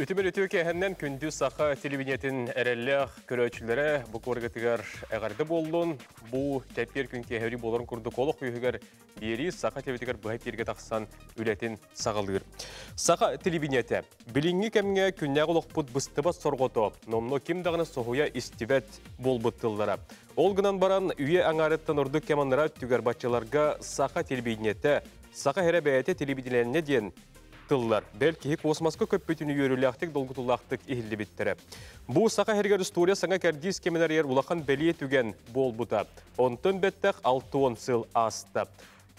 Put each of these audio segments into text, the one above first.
Үтімір өтеу кәһәннен күнді сақа телевидениетін әрәлләқ көрәүчілері бұ көргітігер әғарды болуын, бұ тәппер күн кәһәри боларын күрді қолық үйігер бері сақа телевидениетер бұғай перге тақсан үләтін сағалығыр. Сақа телевидениеті біліңгі кәмге күнне қолық бұд бұстыбас сорғото, номно кем дағыны соғуя истибет бол бұттылдары. Ол гынан баран үйе аңарыттан ұрды кәманыра түгер батчаларға сақа телевидениеті, сақа хәрі бәйәті телевидениетіне дейін тыллар. Бәлки космосқа көп бүтіні өріліқтік долгутулақтық ихілді біттірі. Бұ сақа хергер история саңа кәрдіз кемінер ер улақан бәлие түген бол бұта. Онтын бәттәқ 6-10 сыл асты.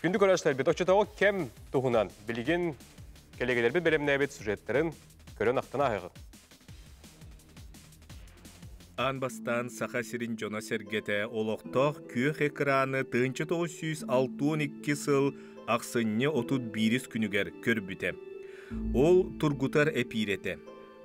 Күнді көрәшілер бет очытауы кәм тұғынан білген келегелер бет бәлеміне бет сюжеттерін көрін ақтына ағығы. Анбастан саха сирин жона сергете олоқтоқ күйөх экраны тыынчы 962 сыл ақсынне отут бирис күнігер көрбіте. Ол тургутар эпирете.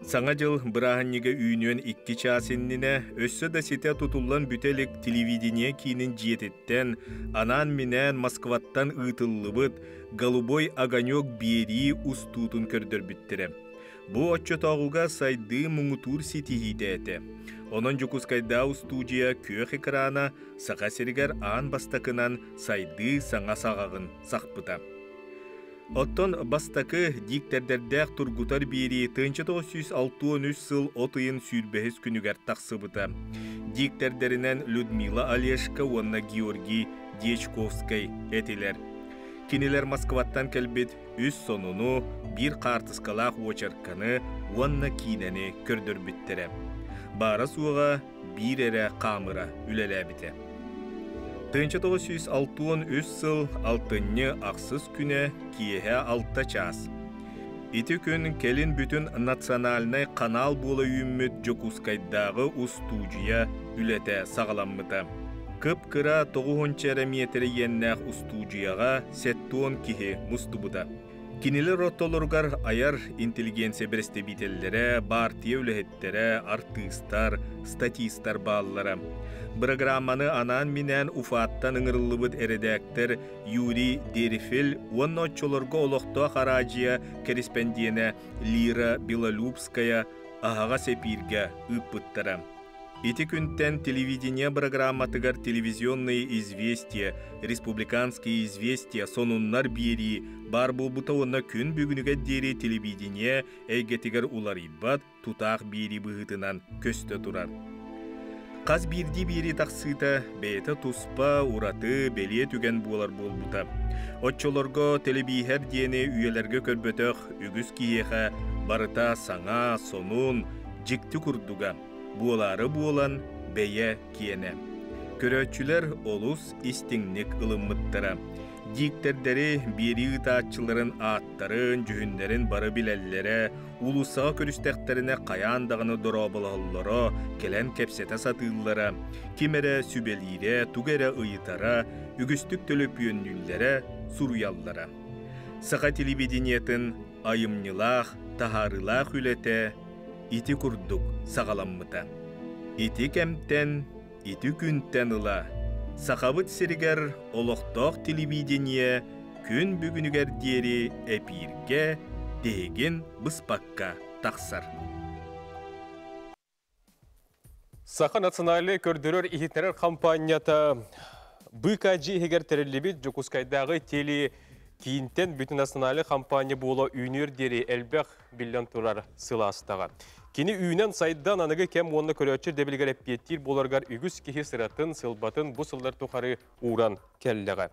Саңа жыл бұрағаннеге үйінен икки часынніне өссі да сете тұтылан бүтелік телевидение кейінің жететтен, анан менен Москваттан ұйтыллыбыт голубой огонек бери устутун көрдір біттірі. Бу отчетоғуга сайды мұңутур ситихите әті. Онон жукускайдау студия күйөх экрана сақа серігер аан бастакынан сайды саңа сағағын сақпыта. Оттон бастакы диктердердәк тургутар бири 1963 сыл отыйын сүйрбәхіс күнігер тақсыбыта. Диктердерінен Людмила Олешка, онна Георгий Дечковскай этилер. Кинилер Москваттан кәлбет үс сонуну бір қартыскалақ очарканы кейнені көрдір біттірі. Бара суға бір әрі қамыра үлеләбіті. Тынчы 963 сыл алтынны ақсыз күні киеһе алтта час. Ити күн келин бүтін национальный канал болы үйімміт жокускайдағы устужия үлете сағаламмыта. Кып кыра 9 метр еннәқ устужияға сеттуон кихи мустубута. Кинилер роттолоргар аяр интеллигенция берестебителлere, партия үлэхеттере, артистар, статистар бааллара. Программаны анан минен уфаттан ыңырлыбыт эредектер Юрий Дерифел, он отчолорго олохто харажия корреспондиена Лира Белолюбская ағаға сепирге ыппыттара. Ити күнтен телевидение программатыгар телевизионные известия, республиканские известия, сонуннар бар бұлбутауына күн бүгініге дери телевидение әйгетігер улар иббат, тутақ бери бұғытынан көсті тұрар. Қаз бирди бири тақсыта, бейті туспа, ураты, белие түген болар болбута. Отчолорго телебихер дені үйелерге көрбөтөк, үгіз киеха, барыта саңа, сонун, жикті күрдуга. Буолары буолан бәйе киене. Көрөтчүлер олус истиңник ылыммыттара. Диктердери бири ытаатчыларын аттарын, жүхүндерин бары билеллере, улусаға көрүстәхтерине каяндагыны доробололлоро, келен кепсете сатыыллара, кимере сүбелире, тугере ыйытара, үгүстүк төлөпүйөннүллере, суруяллара. Сақа телевидениетін айымнылах, тахарылах үлете, ити курдук сағаламмыта. Ити кемтен, ити күнтен ыла. Сақабыт сиригер олықтоқ телевидение күн бүгінігер дери эпирге деген бұспаққа тақсар. Сақа националы көрдірер ихитнерер компанията БКЖ егер тәрелебет Жокускайдағы теле кейінтен бүтін националы компания болу үйнер дері әлбәқ биллион турар. Кені үйінен сайдан анығы кәм онны көрөтчір дебілгер әппеттер боларғар үгіз кехе сыратын, сылбатын бұл сылдар тұқары уран кәлліға.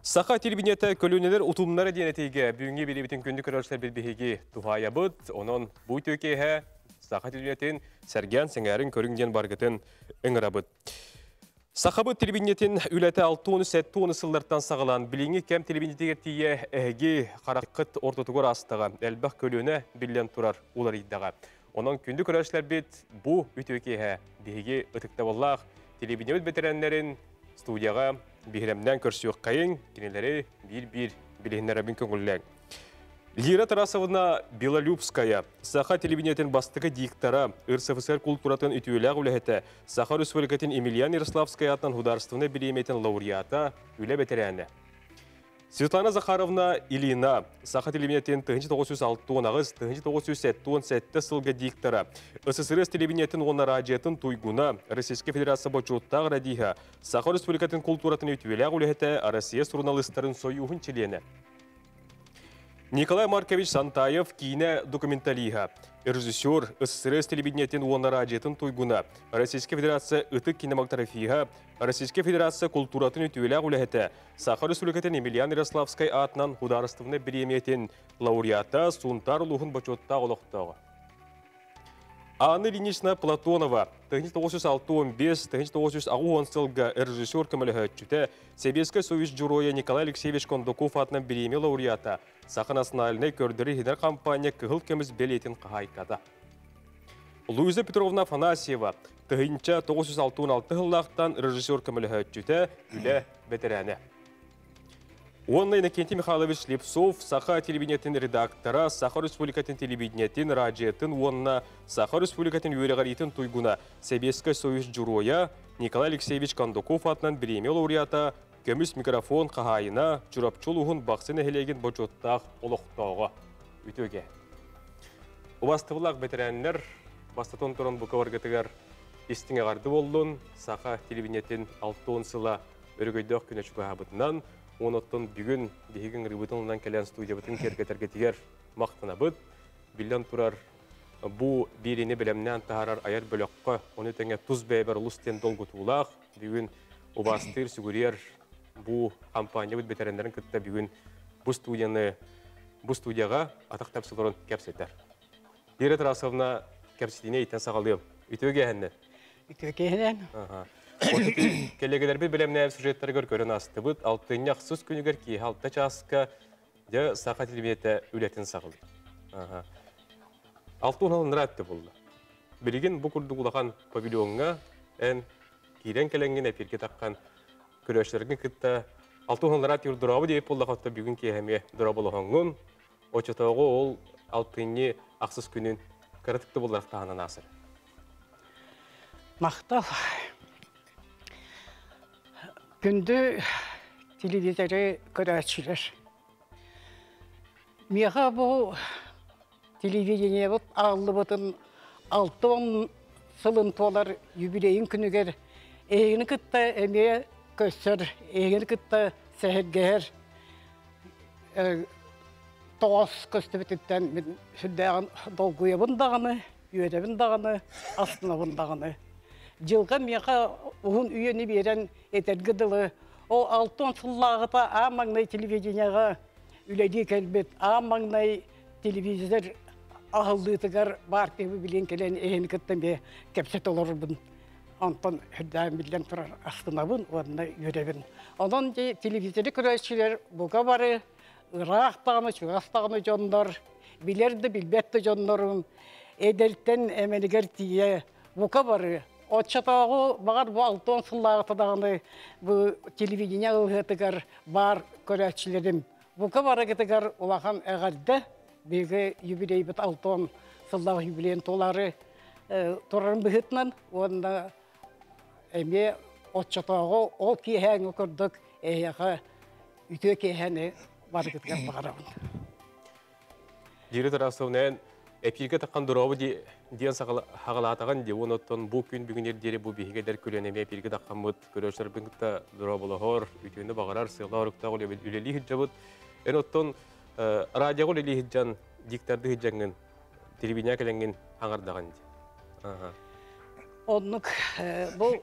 Сақа телевинеті көлінелер ұтымнары денетейге бүгінге белі бітін күнді көрөтчілер білбеге бұд, оның бұй төкеге Сақа телевинетін сәрген сәңәрін көріңден барғытын үңірабыд. Сақабы телевидениетін үләті 6-10 сылларттан сағылан біліңі кәм телевидениетігер тие әге қараққыт ортотығыр астыға әлбәқ көліне білен тұрар олар иддаға. Оның күнді көрәшілер бет бұ үтөкеге деге ұтықта боллақ телевидениет бетерәнлерін студияға бейремнен көрсіуік қайын кенелері бір-бір білігінлері көңілләң. Лира Тарасовна Белолюбская, Саха телевидениетін бастығы диктора, РСФСР культуратын үтуеләг үләхеті, Саха Республикатын Емельян Ярославская атынан хударствыны білеметін лауреата үлә бетерәні. Светлана Захаровна Илина, Саха телевинетін 1906 ағыз 1907 сылға диктора. СССР телевинетін оны радиятын туйгуна, Российская Федерация бочуттағы радиха, Саха Республикатын культуратын өтуелі ғулеті Россия журналисттарын союғын челені. Николай Маркович Сантаев кине документалиха. Режиссер СССР телевидениетін оны радиятын туйгуна. Российская Федерация ытык кинематографиха, Российская Федерация культуратын өтуелі ғулеті. Саха Республикатын Емельян Ярославскай атынан хударыстывны биреметін лауреата Сунтар Лухын бачотта олықтағы. Анна Ильинична Платонова, 1906-1910 сылға режиссер көмілі өтчіті, Себескі Союз журоя Николай Алексеевич Кондоков атынан биреме лауреата, Саха национальный көрдірі хидер компания кығыл кеміз белетін қағайкада. Луиза Петровна Фанасьева, 1906 жыллақтан режиссер көмілі өтчіті, үлі ветераны. Онна Иннокентий Михайлович Лепсов, Саха телевидениетін редактора, Саха Республикатын телевидениетін радиетін, онна Саха Республикатын үйреғаритын туйгуна Себескі Союз журоя Николай Алексеевич Кондоков атынан биреме лауреата көміс микрофон қағайына жүрапчыл ұғын бақсын әхелеген бөчоттақ олықтауға үтөге. Убастывылақ бетерәнлер, бастатон тұрын бұқаваргатығар истіңе қарды болдың, Саха телевидениетін 6 сыла өргөйдіқ күні чүгабытынан, оноттон бүгүн биһигин рыбытынынан келен студиябытын кергетерге тигер мактана быт билен турар бу биrini билемнен таарар аяр бөлөккө. Оны теңе туз бэбер лустен долгутуулаах бүгүн убастыр сүгүрер бу компания бит бетерендерин кытта бүгүн бу студияны бу студияга атак тапсылырын кепсеттер Лера Тарасовна кепсетине итен сагалыйым үтөге хэнне Үтөкеһенен Келегелер бир билемне сюжеттер көркөрөн асты бут алтын яхсыз күнүгер ки алта часка же саха телевидение үлетин сагыл. Аха. Алтын алын ратты булды. Билигин бу курдугулаган павильонга эн кирен келенген эфирге таккан көрөшлөргө кытта алтын алын рат юрдурабы деп булды хатта бүгүн кеһеме дурабылыгын очотого ол алтынны аксыз күнүн каратыкты булдар таанан асыр. мақтал. Күнді телевизоры көрәтшілер. Меға бұл телевидение бұт ағылы бұтын алты он сылын толар юбилейін күнігер. Егіні күтті әме көсір, егіні күтті сәхіргер. Тоғас көсті бітіттен мен сүлдәғын долгуя бұндағыны, үйеде бұндағыны, астына бұндағыны. Жылға меға ұғын үйені берен етергі дылы. Ол алтын сыллағыта а маңнай телевиденияға үләді кәлбет, а маңнай телевизор ағылдытығар бар кебі білен келен ehen кіттен бе кәпсет оларбын. Антон хүддән білен тұрар астынабын, онына үйребін. Онын же телевизоры көрәшілер бұға бары, ырақтағыны, чуғастағыны жондар, білерді білбетті жондарым, эдерттен әмелігер тие, бұға бары, Отчатағы бағар бұл алтон тадағаны бұл телевидение ұлғытығар бар көрәтшілерім. Бұқа бара кетігар олахан әғарды бегі юбилей біт алтон сыллағы юбилейін толары тұрарын бұғытынан, онда әме отчатағы ол кейхәңі көрдік әйяға үтө кейхәні бар кетігар бағарауын. Дири тарасовнен эпирге таккан дурабы диен хагалатаган ди оноттон бу күн бүгүнер дири бу бихигедер күлөнеме эпирге таккан бут көрөшөр быңта дурабылыгор үтүнү багарар сыйла орукта гол үлели хиджабыт эн оттон радиого үлели хиджан диктарды хиджангын телевидение келенген аңардаган ди Оннук бұл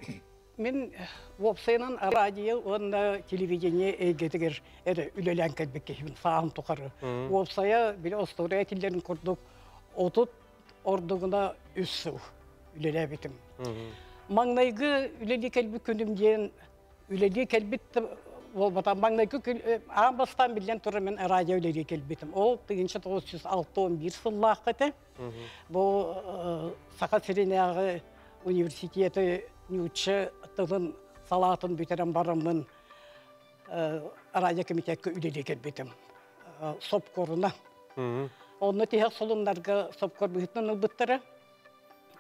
мен вопсайнан радио онна телевидение эгетигер эре үлелен кәлбекке хибин саам тукары. Вопсая биле остория тиллерин курдук отут ордугуна үс сыл үлеле битим. Маңнайгы үлели кәлби күнүм диен үлели кәлбит ол бата маңнайгы амбастан билен туры мен радио үлели кәлбитим. Ол 1961 сыллах кете. Бу Сака Сиренягы университеті нючы тылын салатын бүтерен барымын радио комитетке үлеле келбетім. Сопкорына. Оны тихек солунларга сопкор бұхытнан ұлбыттары.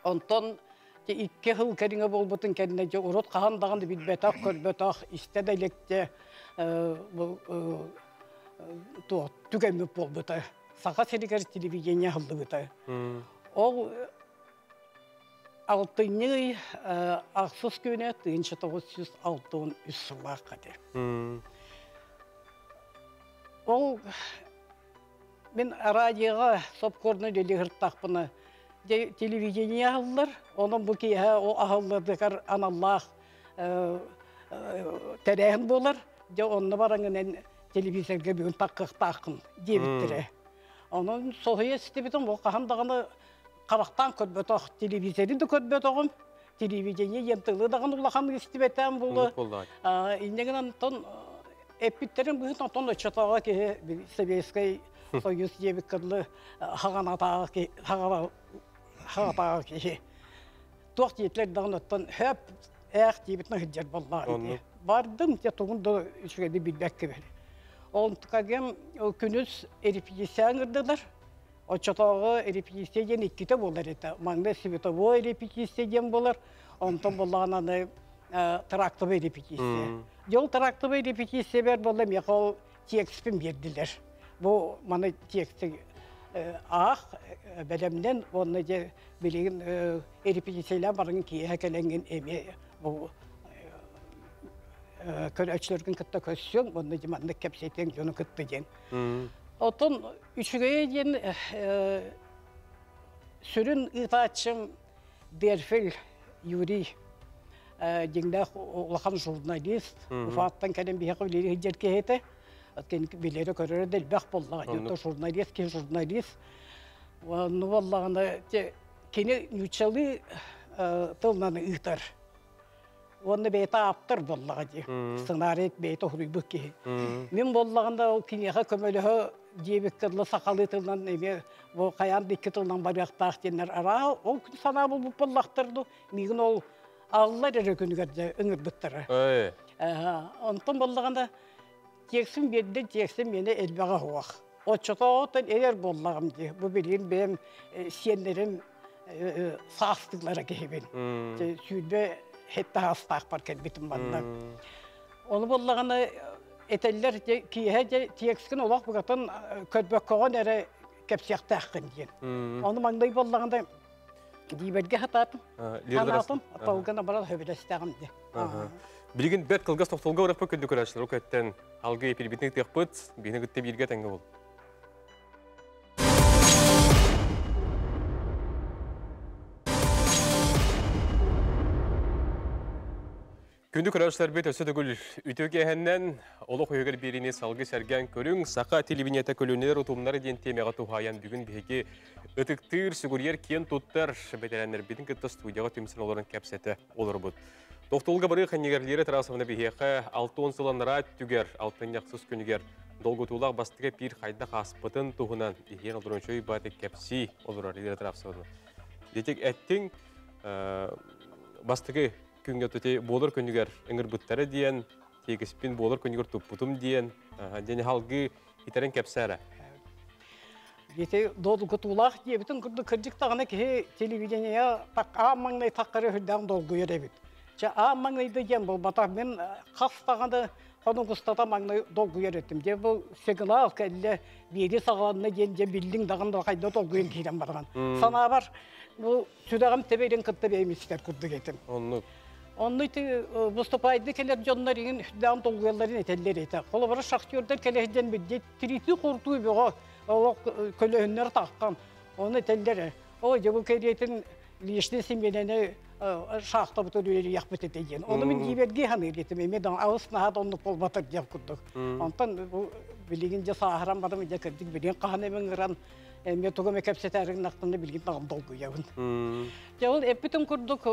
Онтон те икке хыл кәріңе болбытын кәріне же урот қағандағанды білбетақ көрбетақ исте дәлекте то түгәмме болбыта. Саха серигер телевидение хылдыбыта. Ол алтыны ақсыз көне тыынчы тоғыз жүз алтын үс сылға қады. Ол мен радиоға соп көрні делі ғырттақпыны телевидение алылар, оның бұл кейі о ағылдырдықар аналлах тәрәхін болар, де онны бараңын телевизорға бүгін таққықтақын дебіттірі. Onun soğuya istedim o kahandağını qaraqtan kötbötök televizori de kötbötögüm. Televizioniya yemtыгы дагын улахан истебетем булы. Иннеген антон эпиттерин бүгүн антон чатага ке Советский Союз дебик кырлы хаганатага ке хагара хагатага ке. Туак тетлер дагын антон хөп эх дебитне хиджер болла. Бардым те тугунда үчүгө билбек кебер. Tukagem o күнүс эрипиясян ырдылар. Очотогы эрипиясян икките болар эте. Маңда световой эрипиясян болар. Онтон боллагананы трактовый эрипиясян. Жол трактовый эрипиясян бер болла мекол текстпен бердилер. Бу маны тексти ах белемнен онны же билеген эрипиясян барган ки хакеленген эме бу көрөчлөргүн кытта көссөң, онда жеманды кепсетен жону кытты ден. Отон үчүгөйе ден сүрүн ытачым Дерфил Юрий деңдә улахан журналист, уфаттан кәлем бия кылыр хиҗер кехете. Откен билере көрөр дел бак болла, жото журналист, ке журналист. Ну валлагында те кене нючалы тылнаны ыйтар. Оны бейта аптыр боллаға де. Сценарий бейта хуруй бүкке. Мен боллағында ол кинеға көмөлігі дебек кырлы сақалы тылынан эме ол қаян дикке тылынан барияқтақ денер ара ол күн сана бұл боллақтырды. Мигін ол аллар әрі күнігерде үңір бүттірі. Онтын боллағында тексін берді, тексін мені әлбәға хуақ. Отчыта отын әрер боллағым де. Бұл білген бәм сенерім састыклара кехебен. Сүйдбе хетта хастақ бар кәлбетім банна. Оны боллағаны этеллер кие тиекскен олақ бұғатын көтбөк коған әрі кәпсияқты аққын дейін. Оны маңдай боллағында дейберге хататын. Ханатын, аталғана барал хөбелестіғым де. Билигин бәт кылгас тоқтолға орақпа күнді көрәшілер. О кәттен алғы епилбетінік текпіт, бейні күтте бірге тәңгі бол. Күнді көрәшілер бет өсі дүгіл үтөге әхәннен олық өйгір беріне салғы сәрген көрің сақа телевинета көлінер ұтымнары ден темеға тухаян бүгін беге үтіктір кен тұттар бәтеләнер бетін күтті студияға кәпсеті. Тоқтолғы бары қанегерлері тарасымыны бігеқі 6-10 сыланыра түгер, алтын яқсыз күнігер. Долгутулақ бастығы пир қайда қаспытын тұғынан егер оларын шөй баты кәпси олар лидер тарасымыны. Детек әттің бастығы күнгө төте болор күнүгер ыңыр буттары диен тегиспин болор күнүгер туппутум диен және халгы итерен кепсәре Ете долгу кутулах дебитин курду кырдык тагына ке телевидение так а маңнай таккары хүрдән долгу еребит. Ча а маңнайды ден бол бата мен тагында Onun kustata mağnay dolgu yerettim. De bu sığınağı kelle biri sağlanına gence bildin dağında kayda dolgu yen kiyden bargan. Sana var bu südağım tebeyin kıttı beymişler kurdu getim. Onu Onu iti выступайды келер жонларын дан толгуяларын этеллер эте. Коло бара шахтёрдер келехден бидде трити курту бего ол көлөһүннөр таккан. Оны этеллер. О жебу керетин лишне семьяне шахта бутулери яхбет этеген. Оны мен диберге ханы кетим. Мен дан авыс нахат онны пол батыр деп курдук. Онтан бу билигин же сахарам бадым же кирдик билген каханы мен гран Мен туга мекепсетерин нактында билген тагын долгу ябын. Жол эпитим курдук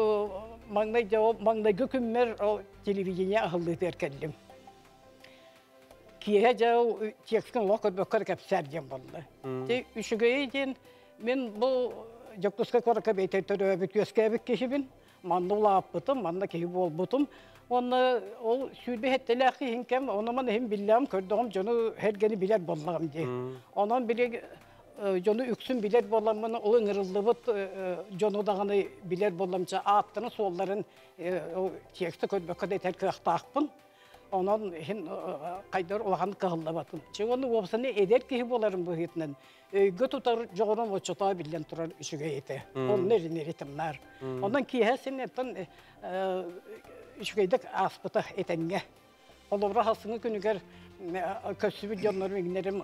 маңдай жауап маңдайгы күммер телевидение ахылды теркелдим. Кие жау текскен локот бөкөр кепсер дем болды. Те үшүгөй ден мен бұл жоктуска корка бейте төрө бүт көскө бит кешибин. Манды улап бутум, манда кеби бол бутум. Оны ол сүйбе хеттеле ахи хинкем, оны мен хем биллам көрдөгüm жону хергени билер боллагым де. Онон биле жону үксүн билер боламын, ол ыңырылды бут жону даганы билер боламча аттыны солларын тексті көтбөккөдө тер кыактаакпын. Онан хин кайдар улахан кыһыллабатын. Чыгыны опсаны эдер киһи боларын бу хитнен. Өйгө тутар жогорон очота билен турар үшүгө ете. Он неринер итимнар. Онан киһе сеннеттен үшүгөйдек аспыта этенге. Олобра хасыны күнүгер көсүбү жоннор мигнерим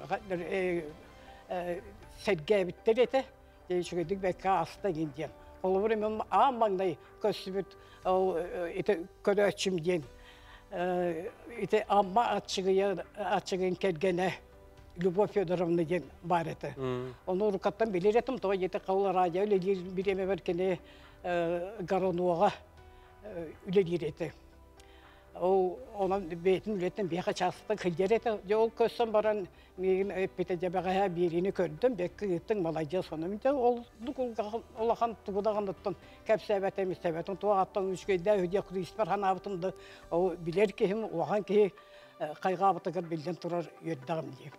сәдге биттер ете. Үшүгөйдек бәккә аста гинден. Олобра мен амаңдай көсүбүт ите көрөчүм ден. Ите амма атчыгыя атчыгын келгене Любовь Федоровна ден бар ете. Оны рукаттан билер етім, той ете қаулы радио үлелер биреме беркене Гаронуаға үлелер еті. Ол онан бетін үлеттен беқа часты кілдер еті. Ол көссен баран мен өппете жабаға берini көрдім, беккі еттің малайжа соны. Ол олақан туғыдағандыттан кәпсәбәт әмес сәбәтін туағаттан үшкейді өйде құдыспар хан абытынды. Ол білер кехім, оған кехі кайга абытыгар билден турар үйөрдагым дии.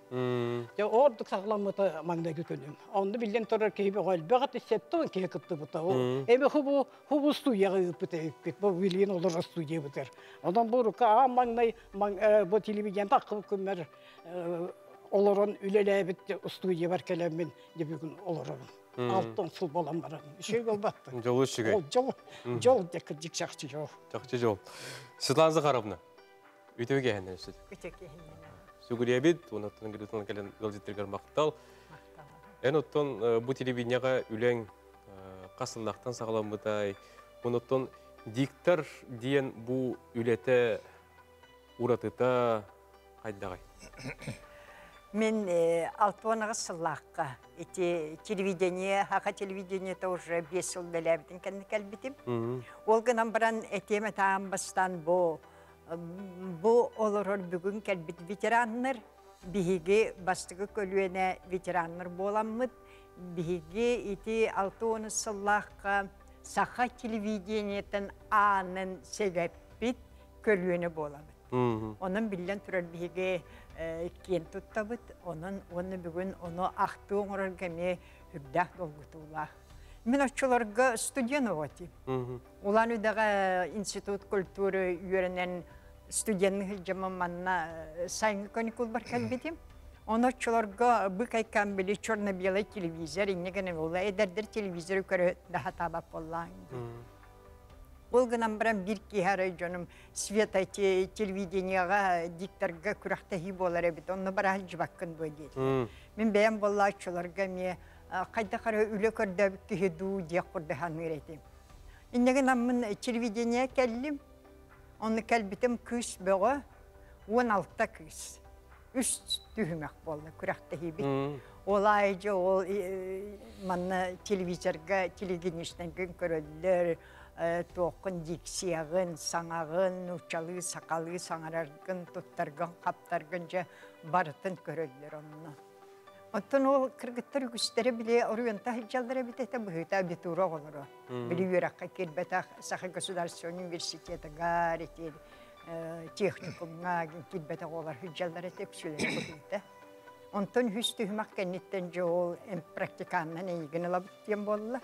Же ордук сагламыты маңдагы көнүм. Онды билден турар кейбе гол багат сеттон кие кытты бута. О эме хубу хубу студияга ыпыты кет. Бу вилин олар студия бутер. Одан бу рука а бу такып олорон үлелебит студия бар келемин деп бүгүн олорон. Алтын болбатты. Ол жол жол дек шакчы жол. Жақсы жол. Светлана Захаровна. Үйтөге әнен сөз. Сүгүребит, онаттан гритон келен галзиттергер мактал. Эн оттон бу телевиденияга үлең касылдактан сагаламытай. Онаттан диктор диен бу үлете уратыта хайдагай. Мен алтуанаға сыллаққа. Эти телевидение, хақа телевидениета уже 5 жыл бәләбітін кәнді кәлбітім. Ол гынан баран әтеме таам бастан бұл Бу олорор бүгүн кәлбит ветераннар, биһиги бастыгы көлүенә ветераннар боламмыт, биһиги ити алтуоны сыллаққа саха телевидениетен анын себеппит көлүенә боламыт. Онын билен турар биһиги кен туттабыт, онын оны бүгүн оны оңорор кеме хүбдах долгутулах. Мен очолорга студент оти. Улан үдәгә институт культуры үйренен студент жаман манна сайын каникул бар кәлбетем. Оны чолорга бу кайкан били черно-белый телевизор, инеген ола эдердер телевизор көрө daha табап боллаң. Ол гынан баран бир кихары жоным света телевиденияга дикторга күрәхтәһи болар бит. Онны бара жибаккын бу ди. Мен бәян болла чолорга ме кайда кара үле көрдө киһиду диә курды ханырете. Инеген аммын телевидение кәллим. Оны кәлбитем күс бөҕө 16 күс. Үс түһүмәк болду күрәхтәһи бит. Олай же ол манна телевизорга телевидениеден көрөллөр тоқын диксиягын, саңағын, нучалы, сақалы, саңараргын, туттаргын, қаптаргын же барытын көрөллөр онны. Оттон ол кыргыттар үгүстері біле оруянта хиджалдары бітеті бұхыта абитура олары. Білі үйраққа келбета Саха государственный университеті гаретер, техникумға келбета олар хиджалдары теп сүлері бұхыта. Онтон хүсті хүмақ кәнеттен же ол практиканнан егін лабыттен болла.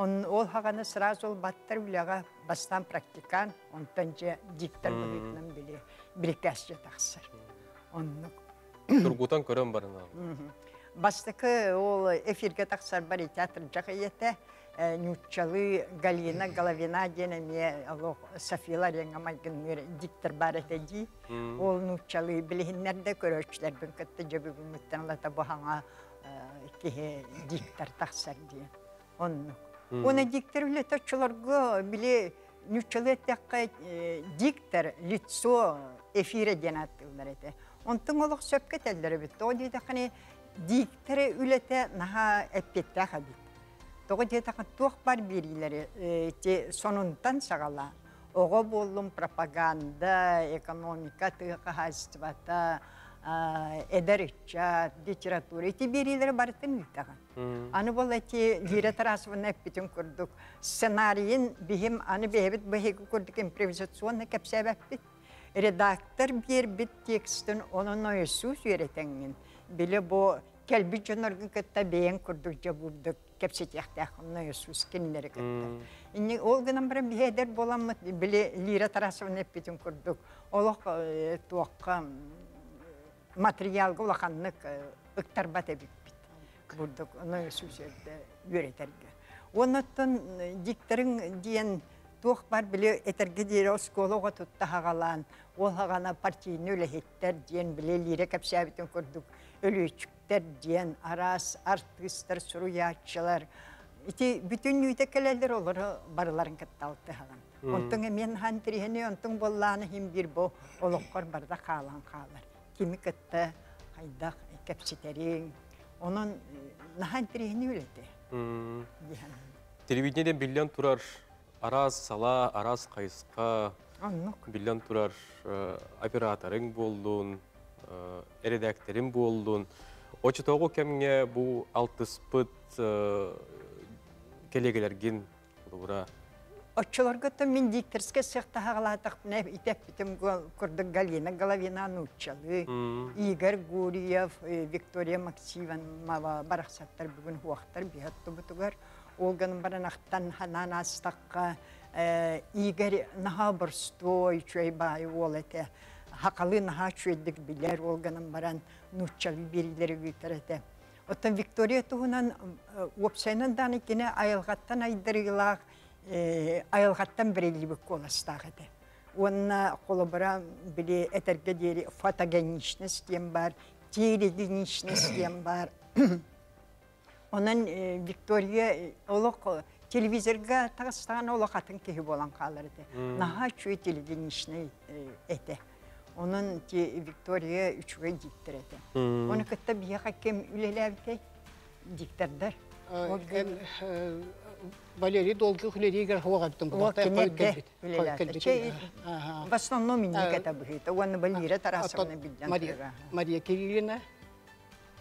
Он ол хағаны сразу ол баттар үліға бастан практикан, онтон же диктор біле бірікәс же тақсыр. Онны Тургутан көрөн барына. Бастыкы ол эфирге тақсар бар театр жақыйеті, Нючалы Галина Головина денеме алох Софила майгын диктор бар етеди. Ол Нучалы білігінлерді көрөчлер бүн кітті жебі бүміттен лата бұхаңа кеге диктор тақсар дейін. Оны диктор үлеті чыларғы біле Нючалы таққа диктор лицо эфире ден аттылдар еті. Онтың олық сөпке тәлдері бітті. О дейді қане диктері үлеті наға әппетті қабит. Тоғы қан туақ бар берилері те сонунтан сағала. Оғы болым пропаганда, экономика, тыға хазствата, эдерича, литература. Эти берилері барытын үлтаған. Аны бол эти литературасының әппетін күрдік. Сценарийін бігім, аны бейбіт бігігі күрдік импровизационны кәпсәбәппет редактор бир бит текстін onun ойсу сүйретеңін. Білі бұ кәлбі жоноргын кітта бейін күрдік же бұлдық кепсетяхтах, ну, Иисус, кеннері кітті. Инне ол гынан бір бейдер боламы, біле Лира Тарасовна эппетін күрдік. Олық туаққа материалға улақанлық ыктарбат эбиппит. Бурдук, ну, Иисус, үйретерге. Онуттан диктерин диен туох бар биле этерге дире осколого тутта хагалан ол хагана партийны өлехеттер диен биле лире капсабитин көрдүк өлүчүктер диен арас артисттер суруячылар ити бүтүн үйте келелер олар барларын катталты хаган онтун мен хан тирихени онтун болланы хим бир бо олоккор барда каалан каалар кими кытта хайдак кепситерин онун нахан тирихени өлете дихан Телевидениеден биллион турар араз сала, араз қайысқа, биллион турар э, операторың болдун, э, редакторың болдун. Очытоғу кемге бұл алтыспыт э, келегелерген бұра. Отчыларгыта мен дикторске сыхта хагалатах не итеп битем курдык Галина Головина нучалы. Игорь Гурьев, э, Виктория Максимова барахсаттар бүгін хуақтар биятты бутугар. Олганын баран ақтан ханан астаққа э, Игорь наха борстой чөй бай ол эте. Хақалы наха чөйдік билер олганын баран нучалы берилері гүйтерете. Оттан Виктория туһунан опсайнан даны кине айылгаттан айдырыйлах айылгаттан берелибик коластах эте. Онна колобара биле этерге дери фотогеничность бар, бар. Онан э, Виктория олок телевизорга тагыстаган олок атын кеһи болан калыр эте. Наха чүй телегеничный эте. Onun ki Victoria üçüge diktir ete. Onu kıtta bir yaka kem ülelevde diktirdir. Э, эм, э, Валерий в основном. Мария Мария Кириллина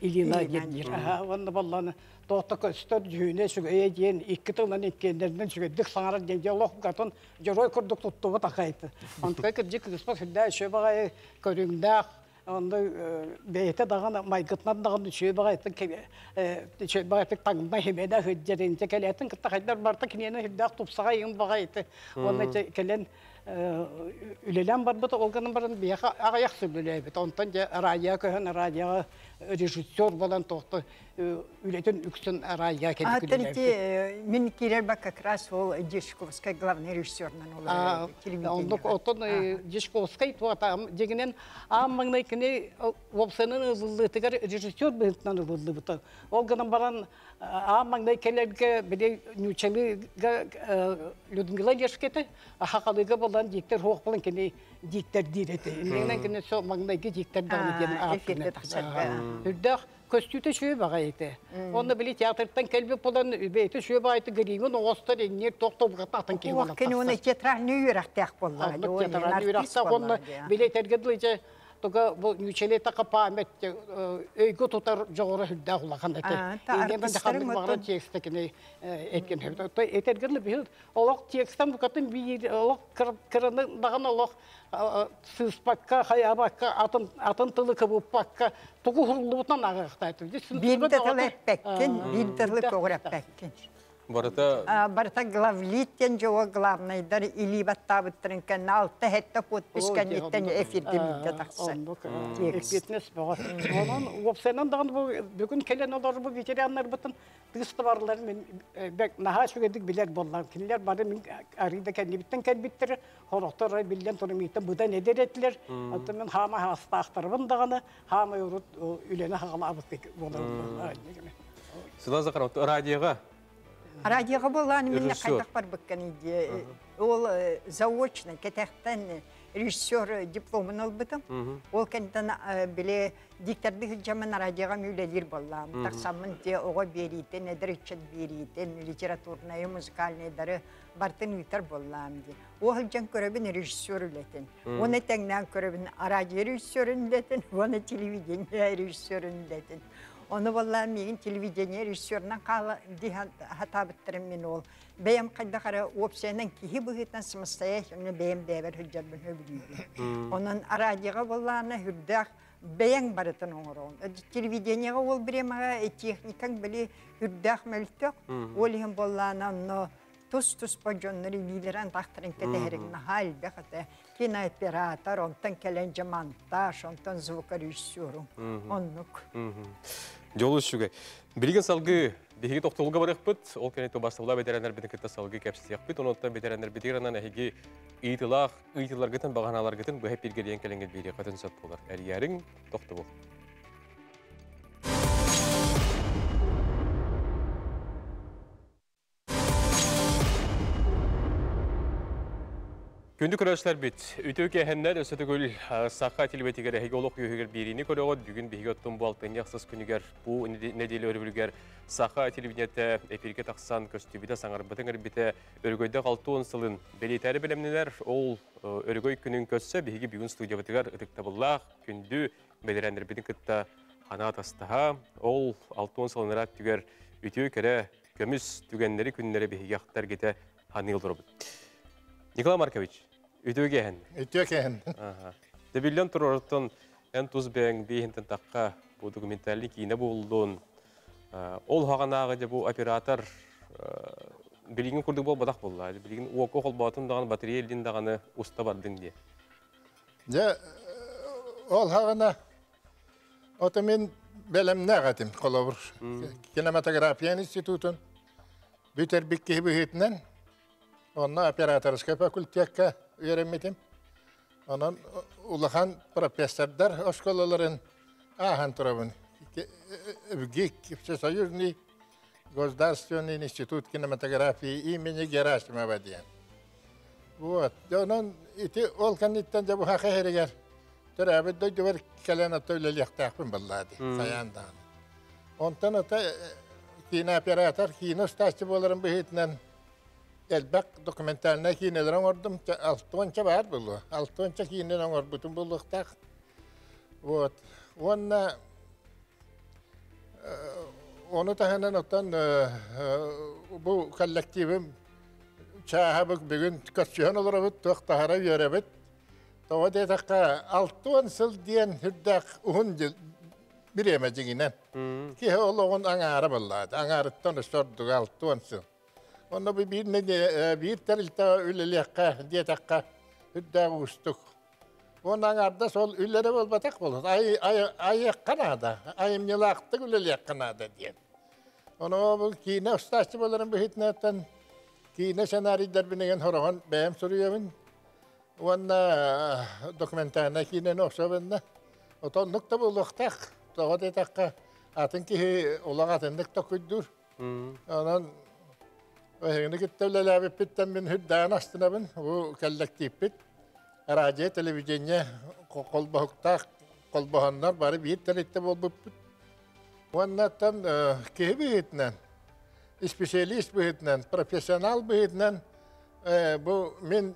Илина дир. Онда болланы тоқта көстөр жүйіне сүгөйе дейін икки тылынан иккендерден сүгөддік саңарар денде лох гатын жорой күрдік туттуғы тақайты. Онтқа кіржі кіріспа сүрдә шө бағай көріңдәқ, онда бейте даған майгытнан даған шө бағайты шө бағайты таңында хемеда хүджерінте келетін кітті қайдар барты кинені хүрдәқ тупсаға ең бағайты. Онда келен үлелен бар бұты, олғаның барын бияқа ағаяқ сүрлілей біт. Онтан же радио көһін радиоға режиссер болан тоқты үлетін үксін радио келіп Аттарите, мен кирер бак как раз ол Дешковская главный режиссернан ол телевидение. Ондық отын Дешковскай туата дегенен аммаңнай кіне опсының ызылдытыгар режиссер бентнан ызылды бұты. Ол ғынан баран аммаңнай келерге біле нючалыга Людмила Лешкеті хақалыға болан диктер хоқ болан кіне диктер диреті. Менен кіне со маңнайға диктер дағыны дені эфирде тақсырға. Үрдәк көстүтө шөй багайты. Онда били театрдан келбе болан бейте шөй багайты гримин оостар эңнер токтоп атын ки Уақ кені оны театральный үйрақтақ болды. Аллык театраны үракса онна билеттерге дылыжа Туга бу нючеле така памет өйгө тутар жогора хүддә хулаган эте. Инде мен дәхәмдик багыра отын. текстә кене эткен хәбә. Та этергәле бил олак текстан бу катын би олак кырны даган олак сыспакка хаябакка атын атын тылы кыбып пакка тугу хурлубутан агакта. Бирді тылы пәккен, бирді көғіріп пәккен. Барыта Барта главлиттен жоғы главнайдар или баттабыттырын кен алты хетті подпискан еттен эфирде білді тақсы. Экпетнес бага. Онан опсенан даган бу бүгүн келен олар бу ветераннар бутун тыгысты барлар мен бек наха шүгедик билер боллар. Кинилер бары мен арида кен биттен кен биттер хороктор билен тоны миттен буда не деретлер. Аты мен хама хастактарбын даганы хама урут үлене хагалабыт болар. Сыла Захаров, радиоға Радиоға болған мен Режиссер. қайдақ бар бүккен иде. Ол заочно кетектен режиссер дипломын албытым. Ол кенттен біле диктарды хүджамын радиоға мүлелер боллам. Тақсамын те оға берейтін, әдірітчет берейтін, литературная, музыкальная дары бартын үйтер боллам де. О хүджан көребін режиссер үлетін. Оны тәңнен көребін радио режиссер үлетін, оны телевидение режиссер үлетін. Оны болла мен телевидение режиссерынан қалы хата біттірім мен ол. Бәйім қайда қара опцияның кейі бұғытан самостоятельно бәйім бәйбір хүджабын өбілейді. Оның радиоға болланы хүрдақ бәйін барытын оңырауын. Телевидениеға ол біремаға техникаң білі хүрдақ мәлттіқ. Ол ең болланы оны тус-тус пожоннары лидеран тахтырын кетерин хал бехате кинооператор онтан келен монтаж онтан звукорежиссер оннук Жолу шугай. Билген салгы биһиги тоқтолга барықпыт, ол кенеті бастаула бетеренер бітін кітті салгы кәпсияқпыт, онуттан бетеренер бітігранан әхиги ыйтылақ, ыйтылар гытын, бағаналар гытын, бұхеп бергелен келеңгел бейре қатын сат болар. Әрiyәрің тоқты бол. Күнді көрәшілер бит. Үтеу кәхіннәр өсөті көл саққа телебетігер әйгі олық үйігер беріні көріғыд. Бүгін бейгі өттім бұл алтын яқсыз күнігер бұл неделі өрібілгер саққа телевидениеті эфирге тақсан көстібіде саңар бұтын әрбіті өргөйді қалты онсылын белетәрі білімнелер ол өргөй күнін көтсі бейгі бүгін студия бітігер ұтықтабыллақ күнді белерәндір бітін күтті қана тастаға ол алты онсылын рат түгер үтеу кәрі көміс түгеннері күннері бейгі ақтар кете ханығыл Николай Маркович, үтөге hän. Үтөке hän. Дебиллен турортон эн туз бэң бейхинтен таққа бу документальный кине болдун. Ол хағанағы де бу оператор билигин курдук бол бадақ болла. Билигин уоко хол батын даган батарея элдин даганы уста бардың де. Я ол хағана ота мен белем нәгатим колобур. Кинематография институтун бүтер бикке бүйетінен Онна операторская факультетка үйренметім. Онан улахан профессордар осколаларын ахан тұрабын. ГИК, Всесоюзный государственный институт кинематографии имени Герасимова деген. Вот. Төрәбі дөйді бір кәлен атөйлі лектақпын баллады. Саяндан. Онтан ата кинооператор, киностасчы боларын бұхетінен Элбак документальна кинелер оңордум, алтуанча бар булу. Алтуанча кинелер оңор бутун булуктак. Вот. Онна оны таханан оттан бу коллективим чаһабык бүгүн көчөн олорабыт тоқтахара йөрәбит. Тоға детаққа алтуан сыл диен хүрдәк ухун биреме жигинен. Ки ол оғын аңары буллады. Аңарыттан сордуг алтуан сыл. Онно би бир не бир тәрилтә үлеләккә диетәккә хүддә устук. Онан арда сол үлләре бол батак бол. Ай ай ай канада. Ай милакты үлеләк канада диен. Оны бу кине устачы боларын бихитнәтән кине сценарийдер бинеген хорогон бәм сүрүебин. Онна документарна кине нособынна. Отон нукта булуктак. Тога детәккә атын ки улагатындык токуйдур. Онан Öhüngünü gittevlelәbi pitten min hüddән астынабын, bu коллективпит. Радио, телевидение, колбахуктақ, колбаханнар бары бейт тәлетті бол бұппыт. Оннаттан кеһи бейітінен, специалист бейітінен, профессионал бейітінен, bu min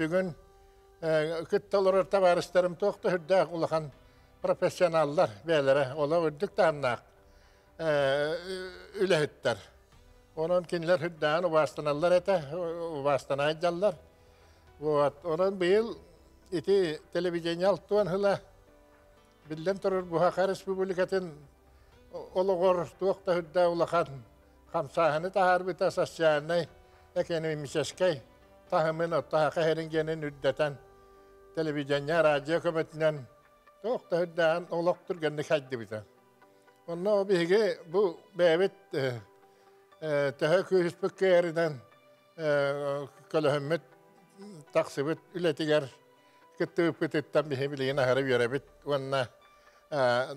бүгін күтталырыр табарыстарым тоқты хүрдәк улахан профессионаллар бәлері, ола. Onun kinler hüddan uvastanallar ete, uvastanayjallar. Вот, onun bu Haka Respublikatın ологор туақта hüdda улахан хамсаханы тахар бита сасчанай экени мисескай тахымын оттаха кахерингенин үддәтен телевидение радио көмөтүнөн туақта hüddan олоктур генни хадди бита. Онно биге тахсыбыт үлетигер кыттыыппытыттан биһибилигин аһырып йөрөбүт уонна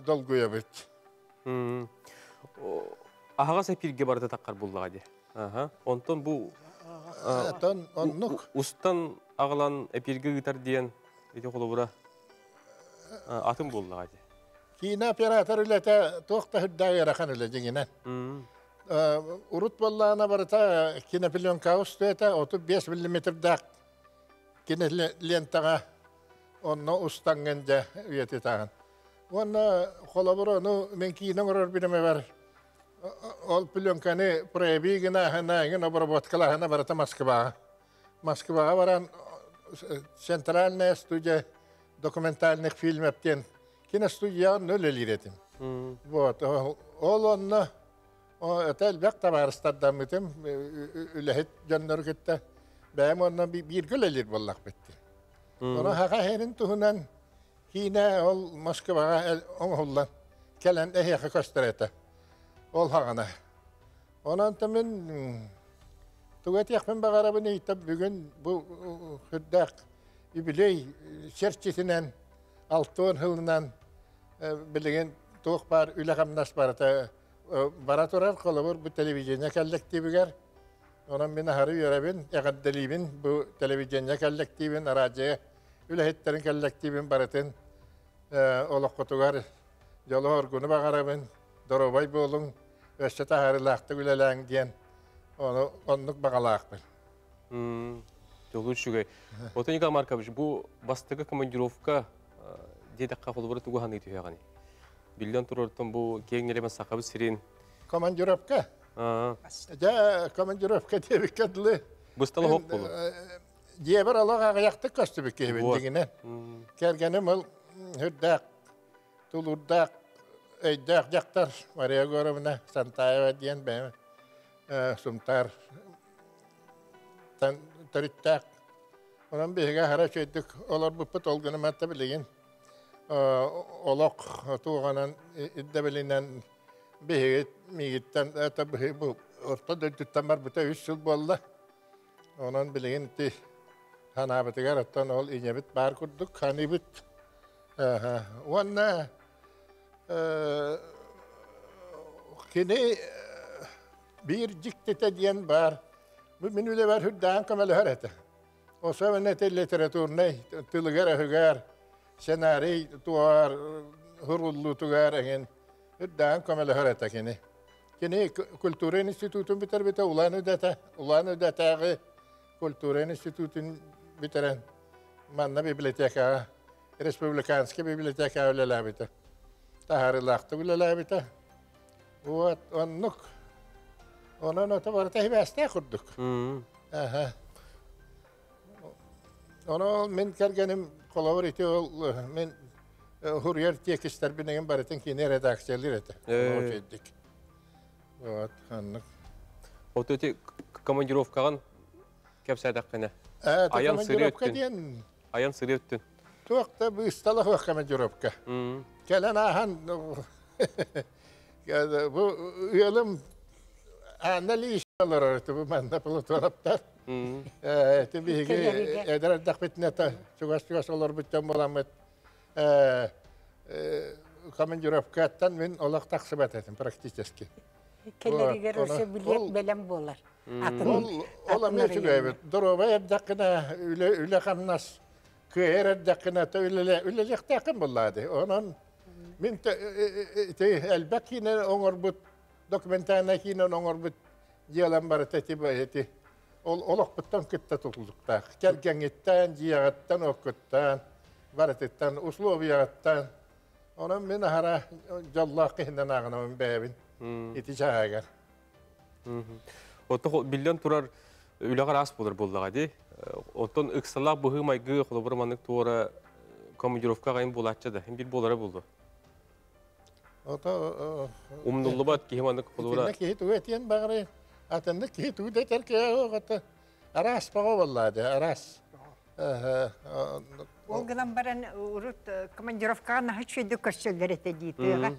долгуйабыт Ахага сапирге барды таққар буллага ди. Аха. Онтон бу Тон оннук. Устан ағылан әпелгі ғытар диен, ете қолы бұра. Атын болды ғады. Кина оператор үлете тоқта хүддағы ярахан үле жеңінен. Урут боллағына барыта кинопленка устуэта 35 мм дақ кинолентаға онно устаңген жа үйеті тағын. Онна қолабыр оны мен кейінің ұрыр біліме бар. Ол пленканы проебигіна ханагын обработкалағына барыта Москваға. Москваға баран центральная студия документальных фильмов тен киностудия нөл элиретим. Вот, ол ол онно это элбек табарыстардан битим үлехет жоннор кетте. Бәм онно бир гөл элир боллак битти. Оны хака херин тухунан кине ол Москвага оңхуллан келен эхе көстөрөтө. Ол хагана. Онан мен Тугат яқпен бағарабын ейтіп бүгін бұл хүддақ юбилей шерчесінен алтын хылынан білеген туық бар үләғамнас барыта бара турар қолыбыр бұл телевидение коллективігер. Онан мен ахары йөрәбін, яғаддалибін бұл телевидение коллективін, радио үләхеттерін коллективін барытын олыққытуғар жолы оргуны бағарабын, доробай болың, өсті тахары лақты үләләң дейін. Оны бағалаақпын. Жолу үшігай. Ота Николай Маркович, бұл бастығы командировка дедаққа қолы бұры ханы етуге Билден бұл кеңнелемен сақабы сирен. Командировка? Ja, командировка дебі кәділі. Бұсталы хоқ болу. Дебір алақ ағаяқты көстібі кейбін дегіне. Кәргенім ол хүрдәк, тулурдақ, өйдәк жақтар, Мария Горовна, Сантаева дейін бәймі. Сумтар, тарыттақ. Онан бейге хара чөйдік, олар бұппыт олғыны мәтті білеген. Олақ туғанан, орта дөйдіттен бар бұта үш жыл болды. Онан білеген ти бар senari tuar hurullu tugar egin hüddan kamal hörete kini. Kulturen Institutun biter bite ulan ödete. Ulan ödete Kulturen Institutun manna biblioteka Respublikanska biblioteka öyle labite. Taharı laktı öyle labite. Вот, он нук. Онон ота барыта хибәстә курдук. Оны мен кергеним колабор ите ол мен хурьер текстер бинеген барытын кине редакциялар эте. Ол җеддик. Вот, аннык. Ота өте командировкаған кәпсәдәк кенә. Аян сыры өттін. Аян сыры өттін. Туакта бу сталах ва командировка. Келен ахан bu uyalım anali işler arası bu manda platonaptar. Tabii ki eder dakbetine ta çugas çugas olur bütün bulamet. Командировкаттан мен олақ тақсып әтәдім практически. Келерігер өсе білем болар. Ол аме сүгәбет. Дорова әрдәкіне үлі қамнас. Көйер әрдәкіне та үлелек тәкін болады. Онын Min te elbek yine oңорбут документальна кинен оңорбут диалан бар тети баети. Ол олок буттан китте тутулдукта. Кергеңиттен, жиягаттан оккуттан, баратыттан, условиягаттан. Онан мен хара жаллақ киһинен агына мен бәбин. Ити чаагар. Отто билден турар үләгәр ас ди. Оттон ыксалак быһы майгы холобыр маннык туора командировка гайын булаччы да. Бир болары Умнуллы бат туге тиен багыры. Атынды кихи туге де терке оғыты. Арас бағы болады, арас. Ол гынан баран урут командировкаға наһа чөйді көрсөлдер ете дейті.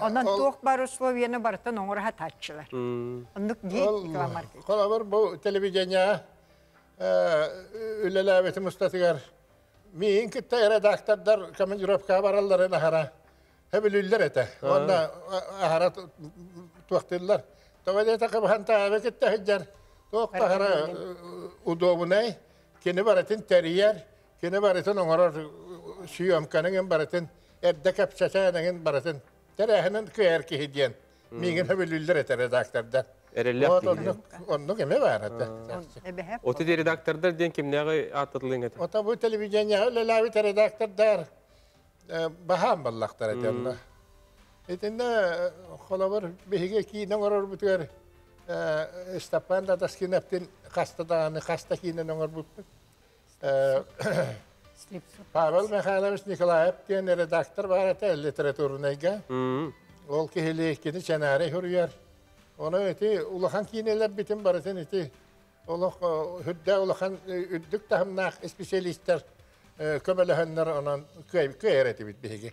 Онан тоқ бар условияны бартын оңырға татчылар. Оннық дейт Николай Маркович. Қолабыр бұл телевидение үлеләбеті мұстатығар. Мейін кітті редактордар командировка баралары нахара. Hebelüller ete. Onda ahara tuaktırlar. De takım hanta abi kitte hiccer. Тоқтахара удобунай, кені баратын тәрияр, кені баратын оңарар сүйөмканыңын баратын, әрді кәпсәсәніңін баратын. Тәрәхінің көйер кейден. Мигін хөбілілдер әті редактордан. Оннук, эме бар. Эбэһэ Оты де редактордар ден кимнәгы атытлыың әті. Ота бу телевидение редактордар баһам. Этенне холобыр биһиге кийнең орор бутер Степан да таскинептин хастаданы хаста кийнең орор бут. Павел Михайлович Николаев тен редактор бар әтә литературныйга. Ол кихили кини чанаре хүрүяр. Оны эти улахан кинелер битин барытын эти олох хүддә улахан үддүк тахымнах специалисттер көмөлөһөннөр онан көйрәти бит биһиги.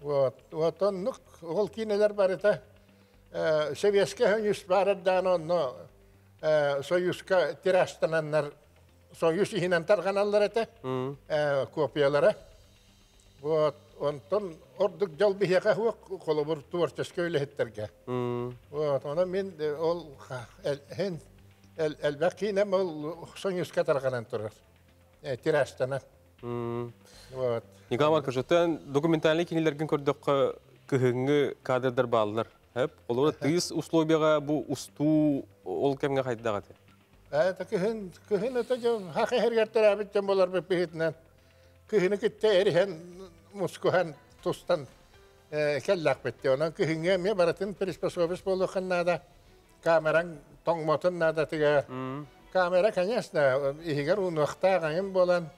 Вот, вот он ну ол кинелер барыта Советский Союз барыдан онно Союзка тирастананнар Союз ихинен копиялары. Вот, онтон ордук жол творческий. Вот, оны мен ол хен ол Союзка турар. Тирастанан. М. Вот. Николай Маркович, өтен документальный кинелерген көрдөк кыһыңы кадрдар баалар. Хеп, олар тыйыс условияга бу усту ол кемге кайдагат. Это кыһын кыһын это жо хакы хергәттер абит жон болар бе бихитнән. Кыһыны китте эриһен мускухан тустан келлак битте. Онан кыһынга ме баратын приспособис болу ханнада. Камераң тоңмотун нада тиге. Камера, конечно, игер ун вакта гаим болан.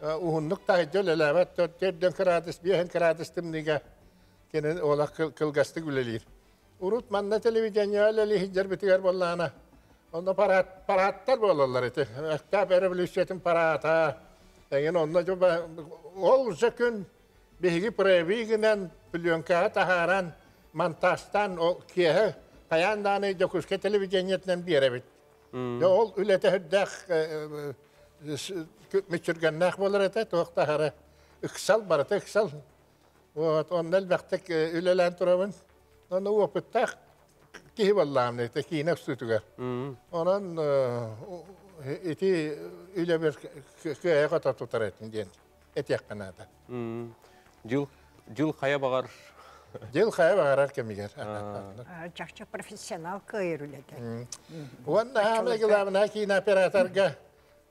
Ухуннук та жол эләбәт тот жерден кырадыс, биһен кырадыс тимниге. Кенен ола кылгасты күлелир. Урут манна телевидение хиджер битигер парат параттар эти. Октябрь революциятын парата. Деген онда жоба ол күн биһиги проявигинен пленка тахаран монтажтан ол беребит. Я ол хөддәх мичүргәннәх булыр эте тохтахара. Иксал бар эте иксал. Вот он әлбәттә үлелән торабын. Оны киһи. Онан ити үле тутар этин. Жыл жыл хая багар. Жел хая жакча профессионал хамle гылабына киин операторга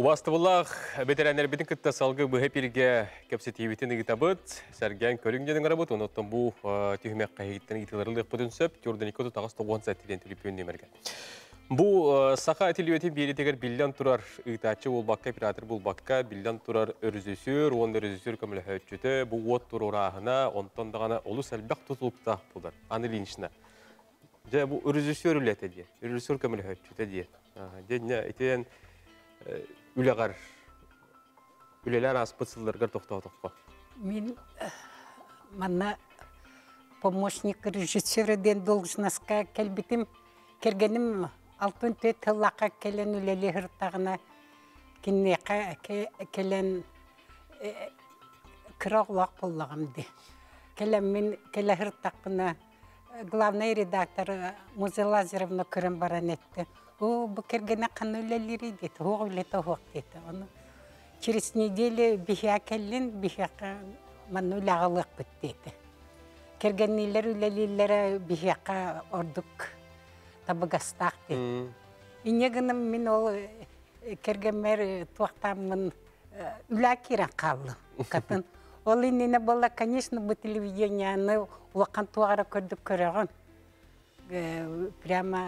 Убастыбыллах ветеранер битин кытта салгы быһы пирге кепсетибитин игитабыт, сәргән көрүңденин арабыт, оноттон бу түймәк кайыттын итилерлык бүтүн сөп, тюрданикоду тагыс 90 сәттен телефон немерге. Бу саха телевизион биретегер биллион турар ыйтачы ол бакка оператор бул бакка биллион турар өрүзөсүр, он өрүзөсүр көмөлө хөчөтө, бу вот турурахына, онтон дагана олус әлбәк тутулупта булар. Аны линчна. Же бу өрүзөсүр үлете ди. Өрүзөсүр көмөлө хөчөтө ди. Дenya итен үлегар үлелер аспытсыларга токтотокко. Мен э, мана помощник режиссера ден должностка келбитим кергеним алтын төт тыллака келен үлели хыртагына киннека келен кыроглак боллагамды. Келен мен келе хыртакына главный редактор э, Музей Лазаревна көрөн баран этти. О, бу кергене кан үлелери дейт. О, үлете хоқ дейт. Оны Через неделю бихя келлин, бихя манну лагалык биттейти. Кергеннилер үлелилер бихяка ордук табыгастак дейт. Инегінім мен ол кергенмер туақтамын үлә кирен қалды. Катын. Ол инене бола, конечно, bu телевидениені улақан туағара көрдік көреген. Прямо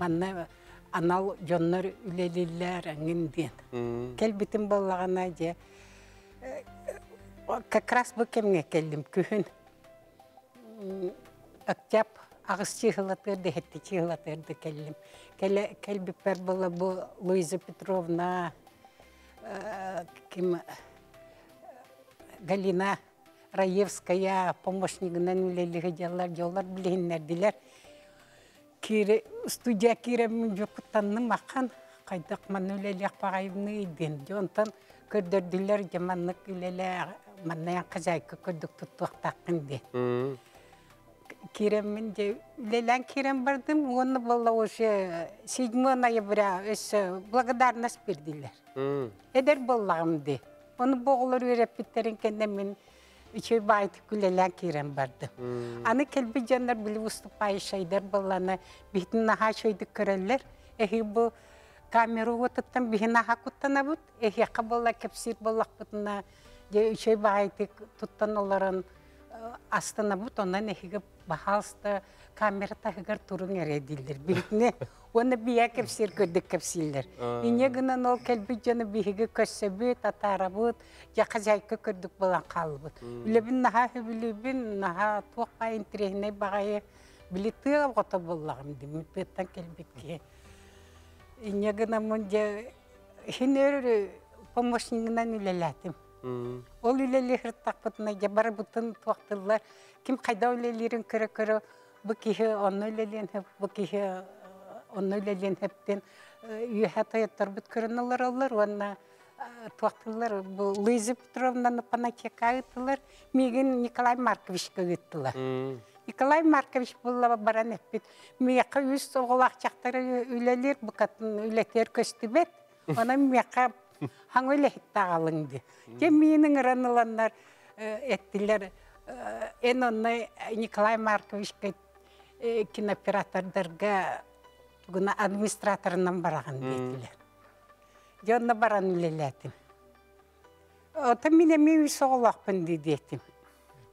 манна анал жоннор үлелилер аңын Кел битим боллагана же. Как раз бу кемге келдим күхүн. Октябрь ағыс чихылатырды, хетті чихылатырды келім. Келбіппер бұлы бұ Луиза Петровна, э, кім, э, Галина Раевская помощнигынан үлелігі жалар, жолар білейіннерділер. Кире, студия киремін жоқыттанны маққан, қайдақ ман үлелі ақпағайымны иден. Жонтан көрдірділер жаманлық үлелі маннаян қазайқы көрдік тұттуақтақын де. М, Киремін де үлелән кирем бардым, оны болла уже 7 ноября өсі благодарность берділер. м, Эдер боллағымды. Оны боғылыр өреп біттерін кенде мен үшөй байты күлелән кирен барды. Аны келбі жандар білі выступай шайдар болланы бітін наха шойды көрелер. Эхи бұл камеру отыттан бихин наха куттана бұд. Эхи қабылла кепсир боллақ бұтына же үшөй байты туттан оларын астына бұд. Онан эхиге бахалсты камера тахыгар турун эредилдер. Битне оны бия кепсир көрдік кепсиллер. Ине гынан ол келби жаны биһиге көссөбүт, атарабыт, жака жайкы көрдік болан қалбыт. Үлебин наха хүбілебин, наха туаққа интерехіне бағайы білі тыға ғота боллағым дем, петтан келбетке. Ине гынан мұн же хинер помощнигынан үлеләтім. Ол үлелі хырттақпытына жабар бұтын туақтылар. Ким қайда үлелерін көрі-көрі бұ кихі оны үлелен хеп, бұ кихі оны үлелен хептен үйәхә таяттар бұт көрінілер олар. Онна туақтылар бұл Луиза Петровнаны панатека айттылар. Меген Николай Марковичка айттылар. м, Николай Маркович бұл баран әппет. Мияқа үз оғылақ чақтары үлелер бұқатын үлетер көстібет. Ona мияқа хаң өлехетті алыңды. Де менің раныландар әттілер. Ен оны Николай Маркович кинооператордарға тугуна администраторынан бараған детилер. Жонна баран үлелетим. Ота мен соғылақпын дедетим.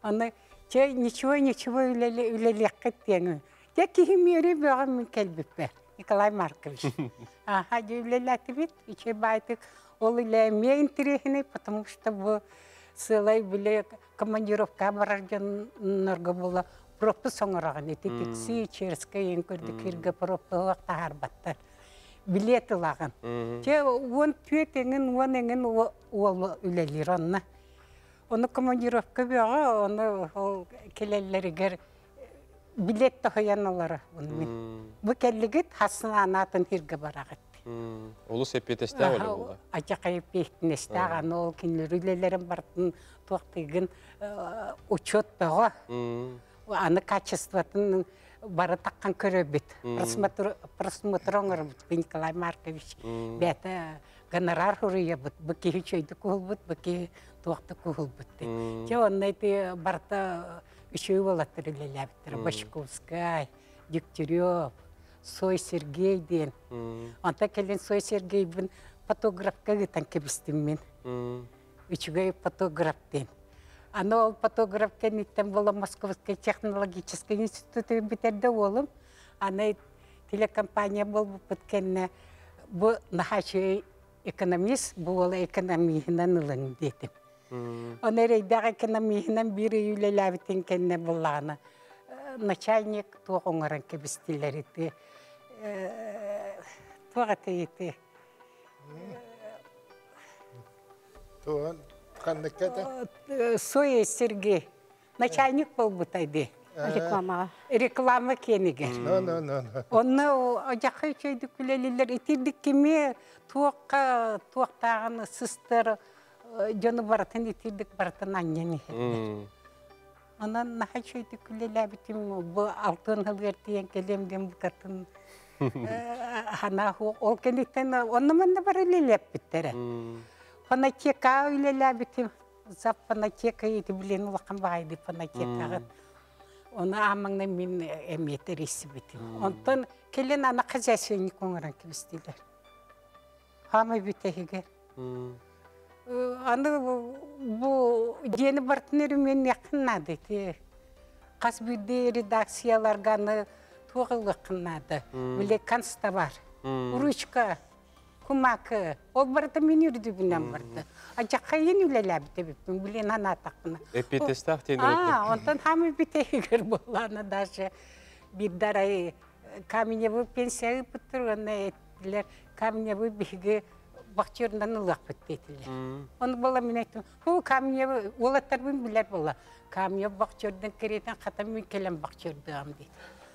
Оны че ничего ничего үлеле үлелекке теңі. Де кихимери баған мен келбіппе. Николай Маркович. Ага, же үлелети бит, иче байтык. Ол үле мне интересный, потому что bu сылай биле командировка барар жаннарга була пропты соңыраған эти такси черская ен көрдүк кирге пропты вакта харбаттар билети лаган м, же он түйетеңин он эңин ол үлелер онна оны командировка бяга оны ол келелеригер билет тохояналары бу келлигит хасына анатын хирге барагат Улус эпетесте оле була. Ачакай пехтнестаган ол кинлер үлелерин бартын туактыгын учет бага М, аны качествотын бары таккан көрөбүт. Просмотр просмотроңор Николай Маркович. Бәті гонорар хурыябыт, быки хичөйді кулбыт, быки туақты кулбыт. Же онны ти барта үшөй болаттыр үлеләбіттір. Башковскай, Дегтярев, Сой Сергей ден. м, Онта келен Сой Сергей бін фотографка гытан кебістім мен. м, Үчүгэй фотограф ден. Аны ол фотограф кенниттен бола Московский технологический институт битерде олым. Аны телекомпания бол бүткенне бу нахачы экономист, бу ол экономиядан ылын дедим. м, Оны рейдағы экономиядан бири үлеләбітен кенне боллағына. Начальник туғыңырын кебістілер еті. Туға тейті. Туан канныкката. Соя Сергей. Начальник был бутайды. Рекламаға. Реклама no, no. Оны жақай чөйді күлелілер. Итирдік кеме туаққа, туақтағаны сыстыр, жоны баратын итирдік баратын аннені. Онан наха чөйді күлелі бітім бұл алтын хылгертиен келемден бұтатын. Хана ол кеніктен оны мында бар Панатека үлелі бітім. Зап панатека еті білен ұлақан бағайды панатекаға. Оны амаңна мен әметер есі бітім. Онтан келен ана хозяйственник оңыран кебістелер. Хама бітегіге. м, Аны бұл дені бартынері мен яқыннады. Қас бірде редакцияларға аны туғылы қыннады. Біле канста бар. Ручка, кумакы. Ол барды мен үрді білен барды. Ажаққа ен үлелі біте біппін. Білен ана тақына. эпетесте ақ тен А, онтан хамы бітегігер боланы даже. бирдарай каменевый пенсия пыттыр оны эттилер каменевый биги бакчырынан ылак беттетилер оны бола мен айттым бу каменевый олаттар бин билер бола каменев бакчырдан керетен катам мен келем бакчырдыам дейт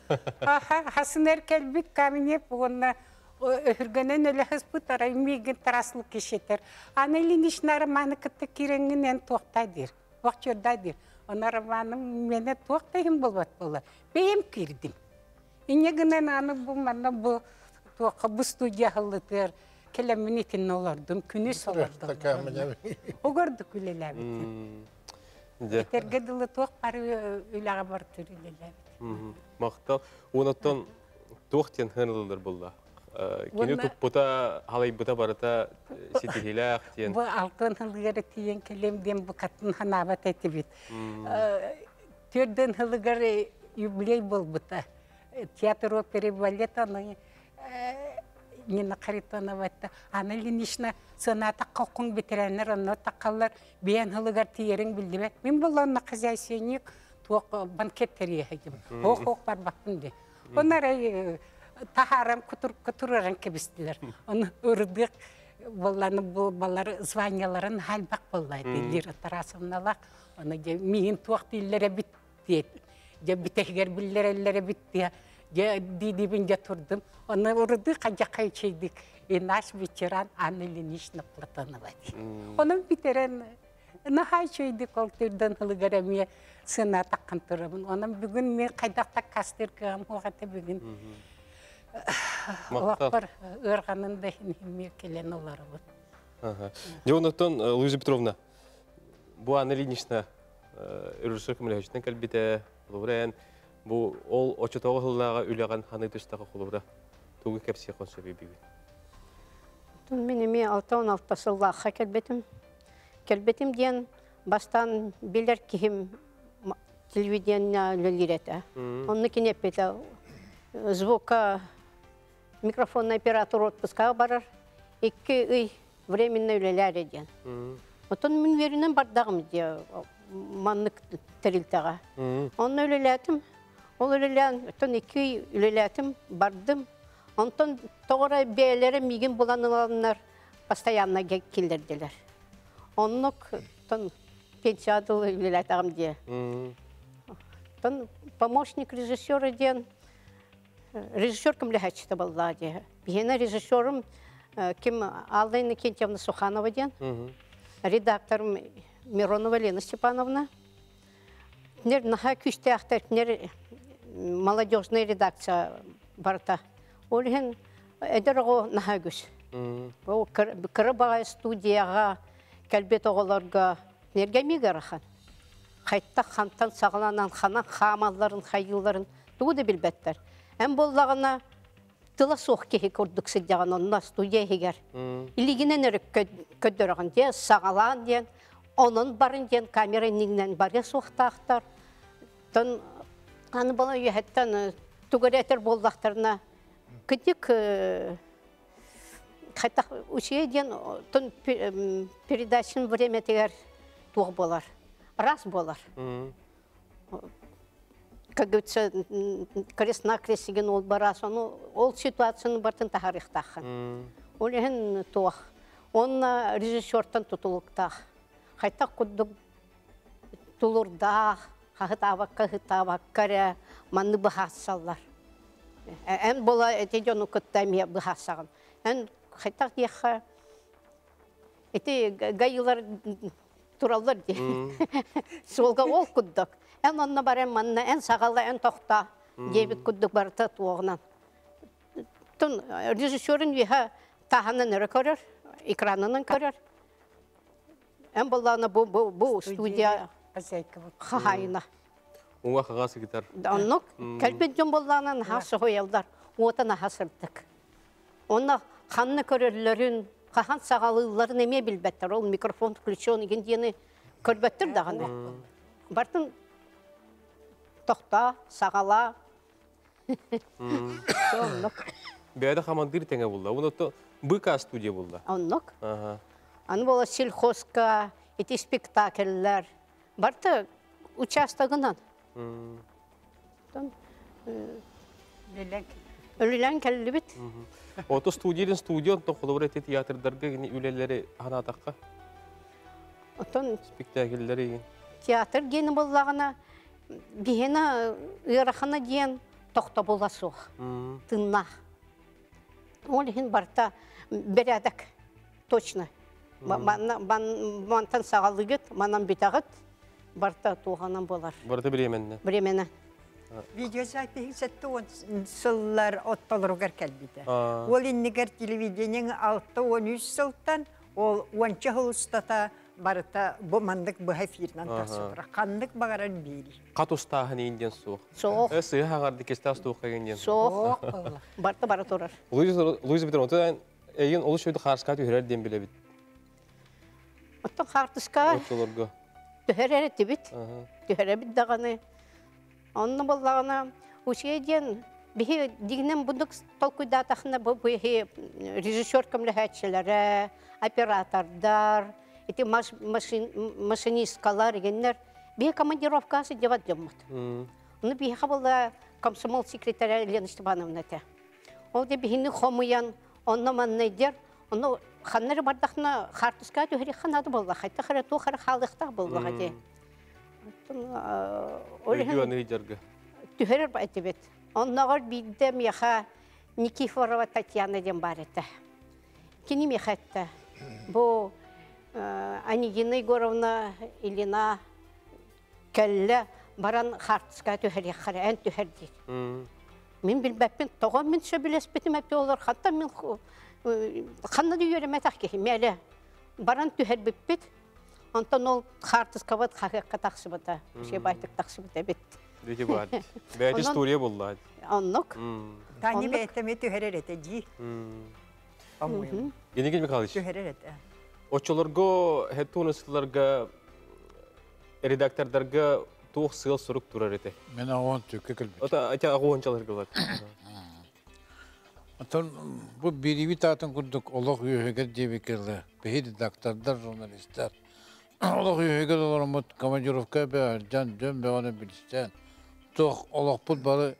хасынер келбит каменев онна өргөнен өле хыспыт арай миген тараслык кешетер аны линишнары маны кытты киреңинен токтайдыр бакчырдайдыр онара маным мене токтайым болбот бола бейим кирдим инегинен аны бу мана бу тока бу студия хылытыр келемин итин олордум күнүс Така олордум мене. огорду күлелебит Де. Терге дылы тоқ бар түрілелер. Мақтал. Онаттан тоқтен хынылылар болла. Кені Онна- тұппыта, халайбыта барыта сетихилақ тен. Бұл алтын хылығары тиен келемден бұл қатын ханабат әті бит. Төрден хылығары юбилей бол бұта. Театр опера балет аны Нина Харитоноватта. Аны линишна соната қалқын бітірәнер, аны тақалар бейен хылығар тиерін білді Мен бұл онна хозяйственник туақ банкеттер ехегім. Оқ оқ бар бақпын де. Онар ай тахарам күтүрөрөн кебистилер. Оны үрдүк болланы бу балар званияларын халбак боллайды. Лира тарасымналак. Оны же миин туак диллере бит дейт. Же битегер биллереллере бит дия. Же дидибин же турдум. Оны үрдүк кajа кайчейдик. И наш ветеран Анна Ильинична Платонова. Оның битерен нахай чейдик ол түрден хылыгарамия сына таккан турабын. Оның бүгін мен қайдақта кастеркам оғаты бүгін. Ырғанын да неме келен. Де онаттан, Луиза Петровна, бұ аны линишна үрірсір кімілі кәлбіті, бұлғырайын, бұ ол очатауғы ғыллаға үліған ханы түстағы құлыбыра. Туғы кәпсия қонсы бейбейбі. Мен эми алтын алтасыллаха келбетим. Келбетим диен бастан билер кихим телевидение лилирете. Онны кинепете звука микрофонный оператор отпуска барар. Икки ый временно үлелер еден. Отон мен веринен бардағым де маннык терилтеға. Онны үлелетим. Ол үлелен, отон икки үй үлелетим, бардым. Онтон тоғыра бәлері миген бұланыланlar постоянно келдерділер. Оннық тон пенсиадыл үлелетағым де. Помощник режиссера ден режиссер кім ләхәчті болла де. Бігені режиссерым э, кім Кентьевна Суханова ден, редакторым Миронова Лена Степановна. Нер наха күште ақтар, нер молодежная редакция барта. Олген әдірғо наха күш. Кірі бағай студияға, кәлбет оғыларға нерге. Қайтта хантан сағыланан ханан хамаларын, хайыларын туды білбәттер. Әм боллағына тыла соқ кеге көрдік сидяған онна студия хегер. Илигинен өрік көддіріған де, сағалан ден, onun barın ден камера нигнен баря соқтақтар. Тон аны бала үйәттен түгәретер болдақтарына кітік қайта учие ден тон передачын время тегер туғы болар. Раз болар. Как говорится, крест-накрест деген ол барас, оны ол ситуацияны бартын тахарихтахан. Ол ehen туах. Онна режиссертан тутулуктах. Хайта куддук тулурдах, хахытабак, кахытабак, каря, манны бахассаллар. Ән бола эти жону кыттамия бахассаган. Ән хайтак дияха эти гайылар тураллар ди. Солга ол куддук. Ән онна барен манна, ән сағалла, ән тоқта. Дебит куддук барта туағынан. Тун режиссерын виха таханын өрі көрір, экранынан көрір. Ән болланы бу, бу студия хахайына. Оңға қағасы кетер. Оннук кәлбет жон болланан хасы хойалдар, отана хасырдык. Онна ханны көрерлерін, хахан сағалыларын еме білбәттер, ол микрофон включен еген дені көрбәттір дағаны. Бартын тоқта, сағала. Бәді хамандыр тәңе болды. Онаттан БК студия болды. Ага. Аны бола сельхозка, эти спектакльлер. Барты участогынан. Лелен Өлілән кәлі бит. Ото студияден студион тоқылы бір театрдарға гіне үлелері анатаққа Отон спектакльлері еген. театр гені боллағына бihena ырахана диен тоқта боласух. М, Тынна. Ол хин барта берәдәк. Точно. Мантан сағалыгыт, манан битағыт, барта туғанан болар. Барыты біременне. Бремена. Он сыллар оттолругар кәлбиті. А. Ол иннигер телевидениең 6-13 сылтан, ол 10 хылыстата барыта бу эфирнан Ага. тасыдыра. Қандык бағаран бейли. Қатустағын енден суық. Соқ, Өсі хағарды кесті астуық кегенден. соқ. Барта бара турар. Луиза бітір, онтан еген олы шөйді қаршқа түйірер біт. Төһәрәре тибит. Ага. Төһәрә бит даганы. Онны боллагана усиеден бихи дигнем бундук толкуйда тахна бихи режиссер көмләһәтчеләре, оператордар, эти маш- машин машинисткалар геннер бихи командировкасы деват Уны бихи хабылла комсомол секретаря Елена Степановна те. Ол де бихини хомуян, онны маннайдер, онны ханнары бардахна хартыска төһәри ханады болла, хайтта хара болла. Аны хиджарға. Түһәрер ба әтебет. Оннағыр биддем яха Никифорова Татьяна ден бар еті. Кені мехетті. Бұ Анигина Егоровна Илина кәлі баран хартыска түһәр яққары, ән түһәр дейді. Мен білбәппен, тоған мен сөбілес бітім әпті олар, хатта мен қанна дүйерім әтақ кехи, мәлі. Баран түһәр біппет, онтан ол хартыска бат хақиққа тақсы бата, ше байтық тақсы бата бет. Дети бар. Онан- история болды. Оннық. М, Тани Онлык. бәйтеме түһәрер әте ди. м. По-моему. Енеген Михайлович, Түһәрер әте. очолорго, хеттунысыларға, редактордарға туық сыл сұрук тұрар еті. Мен оған төкке кілбет. Ота ача ағуанчалар кылар. Отон бу бириби таатын курдук олох үйөгер дебекерле. Бехи редактордар, журналисттер. Олох үйөгер олормут командировка бе жан жөн бе оны билистен. Тох олох пут бары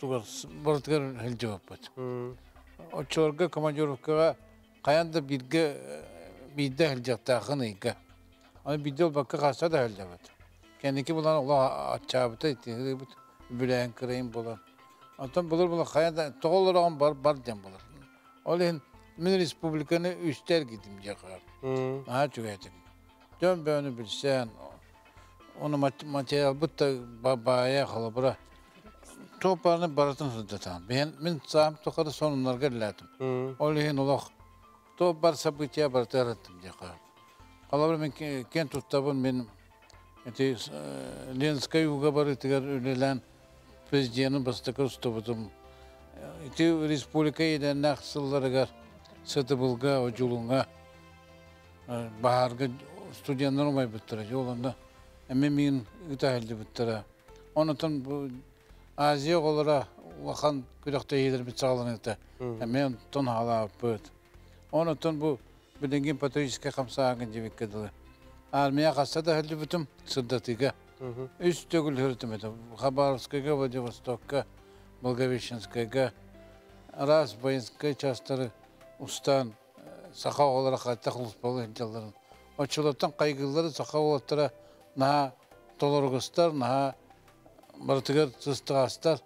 тугар бартыгар хил жавап бат. М, Очолорга командировкага каянда бирге бидде хил жактахын ийге. Аны бидде ол бакка каса да хил жават. Кеники булан олох ачабыта итигибит бүлән кырайын болар. Антон булар була каянда тоголорогон бар бар дем болар. Ол ен мен республиканы үстер гидим жакар. м. Аа түгәтим. Жөн бөөнү билсен. Оны мат- материал бутта бая халыбыра. Топаны баратын сыдатан. Мен мен сам тохары сонунларга латым. М, Ол ен олох то бар события бар тараттым жакар. Халыбыра мен ке- кен туттабын мен Ленская уга бары тигер үлелән бастыкы устубутум. Эти республика еден нақсылларыгар сытыбылга, ожулунга, баарга студенттер умай буттара, жолында. Эми мен үтә хәлде буттара. Онытын бу Азия голара вахан күрәктә едер бит сагалын ите. Мен тон хала бут. Онытын бу биденген патриотическая хамсагын дебек кедиле. Армия касса да хәлде бутум сырдатыга. Үс төгүл хүртүм это. Хабаровскайга, Владивостокка, Благовещенскайга, раз воинская частары устан саха олара кылыспалы жалларын. Очулаттан кайгылары саха олаттара на толоргустар, на бартыгар тыстыгастар,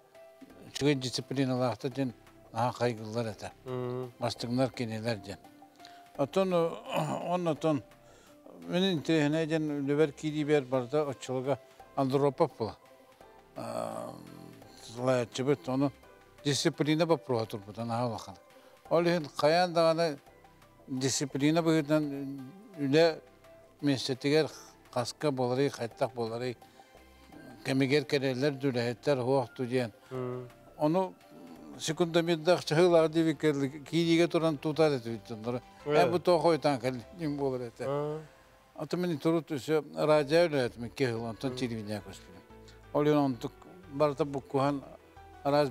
чүген дисциплиналахта ден на кайгылар. М, Мастыгнар кенелер ден. Отон интересне ден лебер киди бер барда очулга Андропов була. Бит оны дисциплина. Ол даганы дисциплина бүгүдөн үле местетигер каска болары, кайттак болары, кемигер керелер дүләһеттер хуакту диен. м. Оны секундомедда чыгыла дивикерлик кийиге туран тутар этүттүндөр. Э бу тохойтан кел ним болор эте. А, Ата мен турут өсө радио үлет ми кехлон тон телевидение көстү. Олен он тук барта буккухан раз.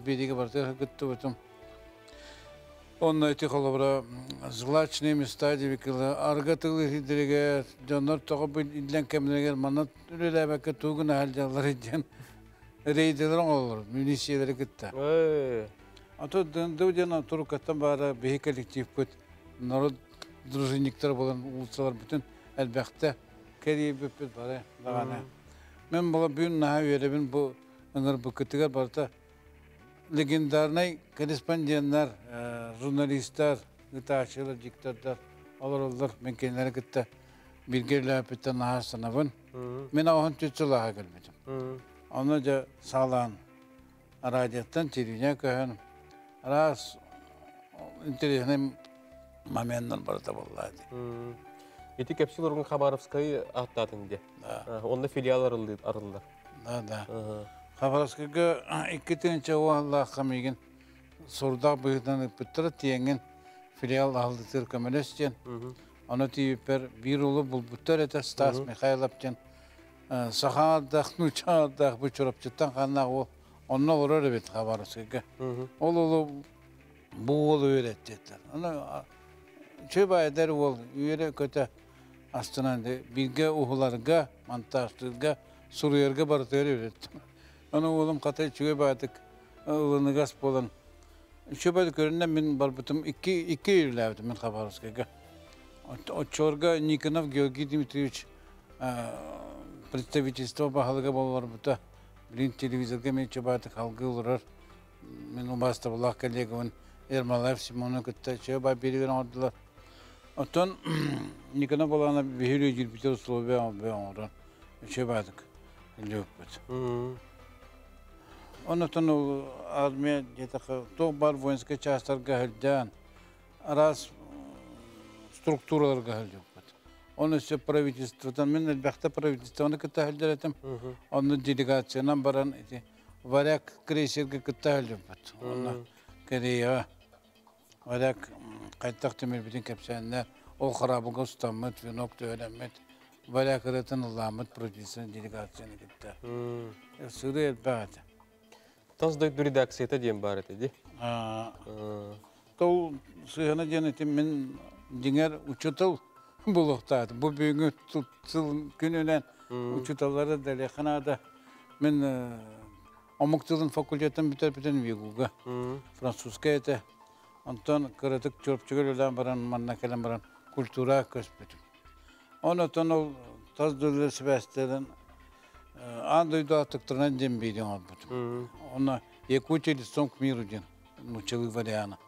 Он эти холобра злачные места дивикела аргатылы хидреге жонор того бил идлен кемнегер манат тугуна халжалар иден. рейдерин olur, милициялары кытта. Эй, А то дынды жана турукаттан бары бейі коллектив бүт, народ дружинниктер болан улсалар бүтін әлбәқті кәрие бүппет бары дағаны. Мен бүгін наға веребін бұл ыңыр бүкітігер барта легендарный корреспонденттар, журналисттар, гытачылар, диктатордар, олар олар мен кенлері кітті биргерлі өпіттен наға сынабын. Мен ауын түтсілаға келмедім. Оны да сағлан радиоттан телевизия көһөн раз интересный моменттар барда болады. Кепсил ургун Хабаровскай аттатын де. Да. Онда филиал арылды. Да, да. Ага. Хабаровскага иккетинче уалла хамиген сурда быйдан өпүттөр тиеңин филиал алды тыр көмөлөстен. Оны тиюпер бир улу булбуттар эте Стас Михайловчен сахадах нучадах бу чурапчыттан ханна ол онно олор бит Хабаровскага. Ол улу бу ол үйреттеттер. Аны чөбай эдер ол үйрө көтө астынан бирге ухуларга, монтаждырга, суруерге бартыр үйретти. Аны олым катай чөбай бадык ылыны гас болан. Чөбай көрүнө мен барбытым 2 2 үйлөбүтүм мен Хабаровскага. Очорга Никонов Георгий Дмитриевич а, представительство бахалыга болар бута. Блин телевизорга мен чөбай халгы улурар. Мен убаста булак коллегамын Ермалаев Симону кытта чөбай берген ордылар. Отон Никонов болана бихилүү жирбитер условия бе оран. Чөбайдык. Любит. Онотон ул армия жетака то бар воинский частарга хилден раз структураларга хилден. Оны все правительстводан мен элбәхтә правительствоны кытта хилдеретим. Оны делегациянан баран ити варяк крейсерге кытта хилден. Оны Корея варяк кайттак темир битин кепсәннәр ол харабыга устамыт винок төөләмет. Варяк рытын ламыт продюсер делегацияны кытта. Сыры элбәхтә. Тас дойду редакцията дем бар эте ди. А, А, Тол сыйына денети мен диңер учутыл булуктады. Бу бүгүнкү тутсыл күнүнөн учуталары далеканада мен омуктылын факультетін бітер бітен вигуга. Французская это. Антон кырытык чөрпчүгөр үлән баран манна келен баран культура көспүтүм. Оны тон ол таз сібәстерін андойду аттықтырынан дем бейден албытым. Оны Якутия лицом к миру ден, мучылы вариана.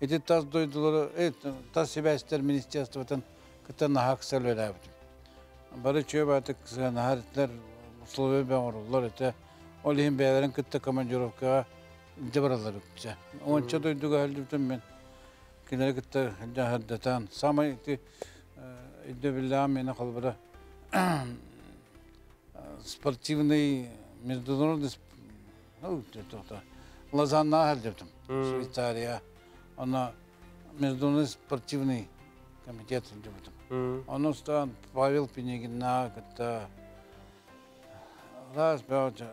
Эти таз дойдулары, это таз сібәстер министерствотан кыта нахак сәлөләбітім. Бары чөп атык нахаритлер условия бен орулар это ол ихин бәлерин кытта командировкага дебаралар үтчә. Онча дойдуга хәлдүтем мен. Кытта. Самай мені қалбыра спортивный международный ну, тоқта Лозанна хәлдептім. Швейцария. Она международный спортивный комитет хәлдептім. Оны стан Павел Пенегин на кытта раз бәуча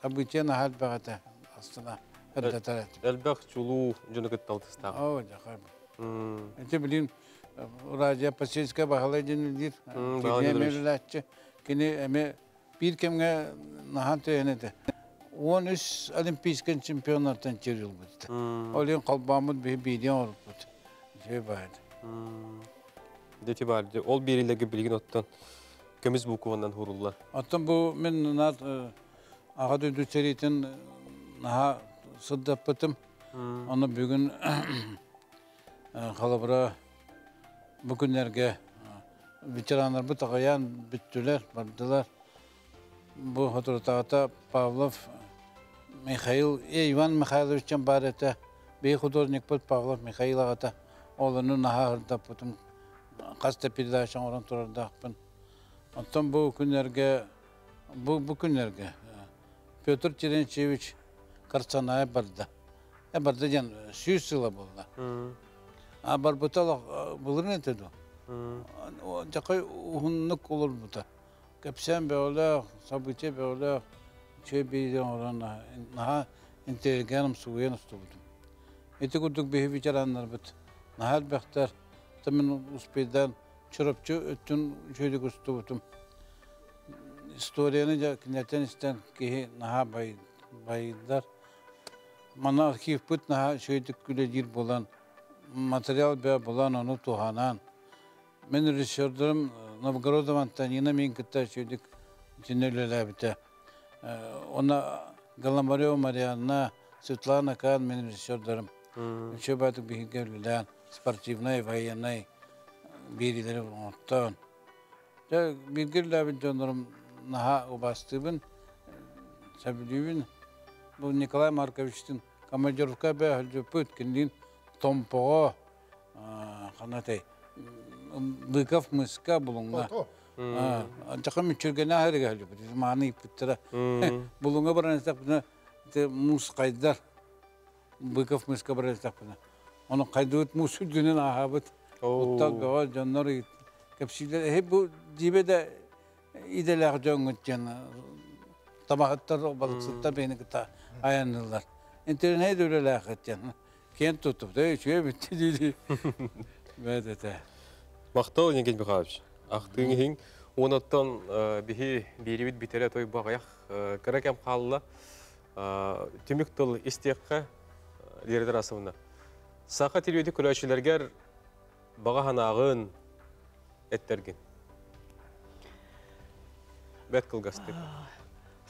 события на хәл бәгәтә астына хәддәтәр әтіп. Әлбәқ чулу жөні кытталтыстағы. О, жақай. Эти, блин, радио. М, бағалай. Кене Кене әме бір кемге нахан түйенеді. 13 олимпийский чемпионаттан черил бұдды. Олен қалбамыд бе. Дети бар. де- Ол берилеги билген оттан көміз букуандан хурулла. Аттан бұл мен аға дөйді серейтін наха сыддап ветерандар бұт ағаян бүттілер, бардылар. Хатыртағата Павлов Михаил, Иван Михайловичтен бар еті. Бей художник бұт Павлов ағата. Олыны наха хырдап бұтым. Қаста передачан оран тұрардақпын. Оттан бұл күнерге, бұл, Карцанай барды. Е барды жан сүйіз сыла болды. А бар бутал булырын етеді. Жақай olur бұта. Кәпсен бәулі, события бәулі, чөй бейден орана, наха интеллигенім суғен ұсты бұдым. Эти күрдік бейі ветерандар бұд. Наха әлбәқтер, тәмін ұспейдан чұрапчы өттін чөйдік ұсты бұдым. историяны жа кинетен истен кихи наха бай байдар. Мана архив пут наха шөйдік күле жир болан материал бе болан оны туханан. Мен режиссердерім Новгородов Антонина мен кітта шөйдік жинөлелі біте. Она Галамарева Марианна, Светлана Кан мен режиссердерім. Еще бәтік бігергерлілен, спортивный, военный берилері оттан. Bilgirler canlarım naha obastыбын сәбилюбин бұл Николай Марковичтің командировка бә жүпөт кендин томпоо қанатай Быков мыска бұлыңға. Жақын мүчіргені әрі әлі бір, маны ипіттіра. Бұлыңға бір әністақ мұс қайдар. Быков мыска бір әністақ бұны. Оны қайды өт мұс ағабыт. Оттал бәға жаннар кәпсилер. Хеп бұл дибе де жаны. Аянылар. Интернет өлі жаны. Кен тұтып, да, үше бітті дейді. Бәдеті. Мақтау Евгений Михайлович. Ақтың ең, онаттан бихи беребит битере той бағаяқ кірекем қалыла түмік тұл істеққа лердер асымына. Сақа телевиді көрәшілергер баға ханағын әттерген. Бәт қылғасты.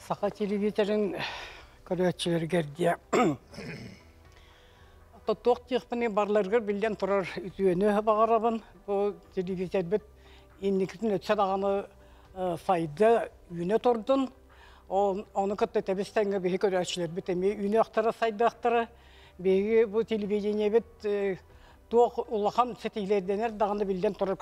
Сақа телевизорын көрөтчілергерде. Тоттуқ тиқпіне барларғыр білден тұрар үйені бағарабын. Бұл телевизор біт инникітін өтсе дағаны сайды үйіне тұрдын. Оны күтті тәбістенгі бейі көрөтчілер біт әме үйіне ақтары сайды ақтары. Бейі бұл телевидение біт туақ улахан сетейлерденер дағаны білден тұрар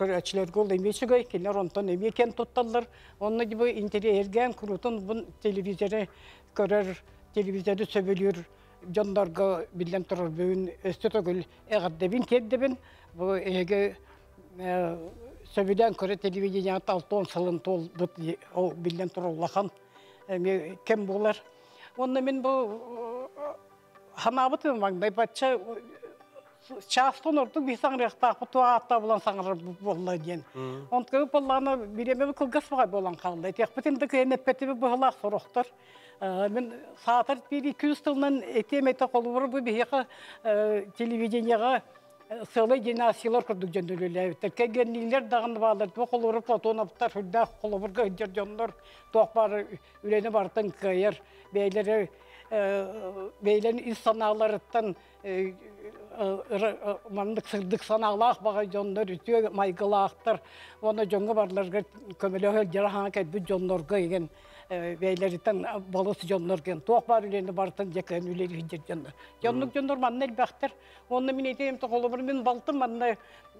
емесігай. Келер онтан еме кен тұтталар. Оны gibi интерерген күрутын бұл телевизоры көрер, телевизоры сөбөлер жондорго билен турар бүгүн өстө төгүл эгардебин кеддебин бу эге сөбүдөн көрө телевидение алтон сылын тол бут ол билен туруллахан кем булар? Онда мен бу ханабыт маңдай батча частон орду бисаң рехта туа атта булан саңыр болла диен онткы болланы биреме кылгас бага болан калды. Тек битин де кенеппети булак сорохтор. Мен саатар бири күз тылынан этемете колубур бу бияка телевиденияга сылы динасиялар курдук жөндөлөлөбүт кегеннилер дагын баалар бу колубур платоновтар хүрдө колубурга ыджар жондор тоокбар үлени бартын кыйыр бейлери бейлен из санааларыттан мандык сырдык санаалаах бага жондор үтүө майгылаактар оны жоңго барларга көмөлөһө жарахан кет бу жондорго еген бейлеритен балыс жоннор ген туох бар үлени бартын жекен үлери хиджер жоннор жоннук жоннор манна элбахтер онны мен этем то колобур мен балтым манна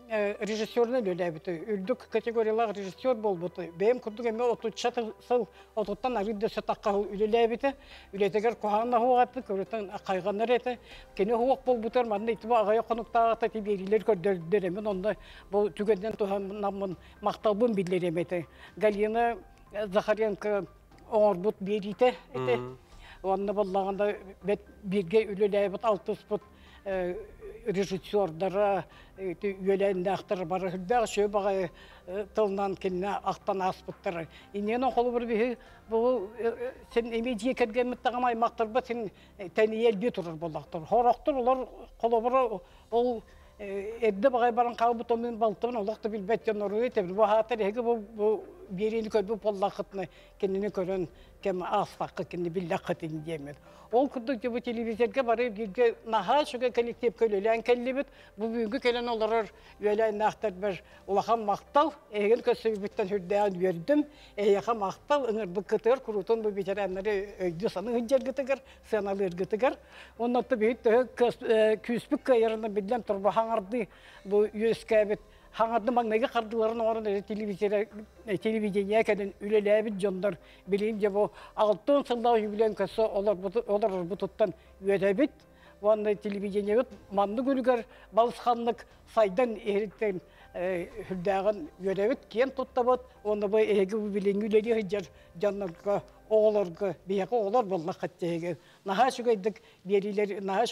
режиссерны өлөбүт үлдүк категориялар режиссер болбут бем курдук эме отуча сыл отуттан арыды сатакка үлелебит үлетегер кохана хугатты көрөтөн кайганар эте кене хуак болбутар манна итиба агая конуктагата тиберилер көрдөрдөр эмен онда бул түгенден туханнамын макталбын билер эмете галина Захаренко оңорбут берите эте. Онны боллаганда бет бирге үлеләбит алтыс бут режиссердары үйеләнде ақтыр бары хүрдәг шө бага тылнан кинне ақтан аспыттыр. Инен қолы бір бихи бұл сен эме жие керген мыттагам аймактыр ба сен тәни ел бе турар болактыр. Хорактыр олар қолы бір ол Эдде багай баран кабы томын балтын олакты билбет жонору эте бу хатыр эге бу бу берени көрбү поллакытны кенини көрөн кем асфакы кенни биллакытын демет. Ол күрдүк бу телевизорга барып бирге наха шуга коллектив көлөлөн келлибит. Бу бүгүнкү келен олар үйлән нахтар бер улахан мактал эген көсөбүттен хүрдән бердим. Эяха мактал ыңыр бу кытыр курутун бу юскәбит хаңарды маңнайга кардыларын орын телевизия телевидение кәден жондар билим бу алтын сылда юбилен көсө олар олар бутуттан үөдәбит ванна телевидение бит манды гүлгәр балысханлык сайдан эриттен хүлдәгән үөдәбит кен туттабыт оны бу эге бу билен үлели хиҗар жаннарга болла хаттеге наха шугайдык берилер наха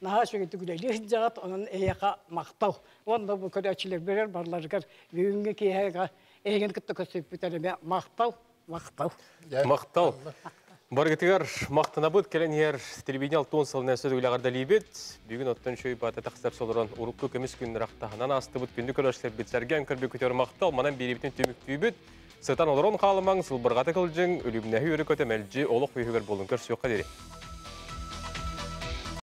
наха шугай түгүлели хиҗагат онун эяка мактау онда бу көрәчилер берер барларгар бүгүнгү кияга Эген кітті көсіп бітәреме мақтау, мақтау. Мақтал. Баргытыгар мақтанабыт келенер телевидение алтын сылына сөзгілі лейбет. Бүгін оттан шөй баты тақсар солыран урукку көміс күн рақтағынан асты бұт күнді көрәшілер бітсәрген көрбі көтер мақтал, манан беребітін төмік түйбіт. Сытан олырон қалымаң сылбырғаты кылжың, өлімнәхі өрі көтемәлжі олық өйігер болын көр сүйіққа дере.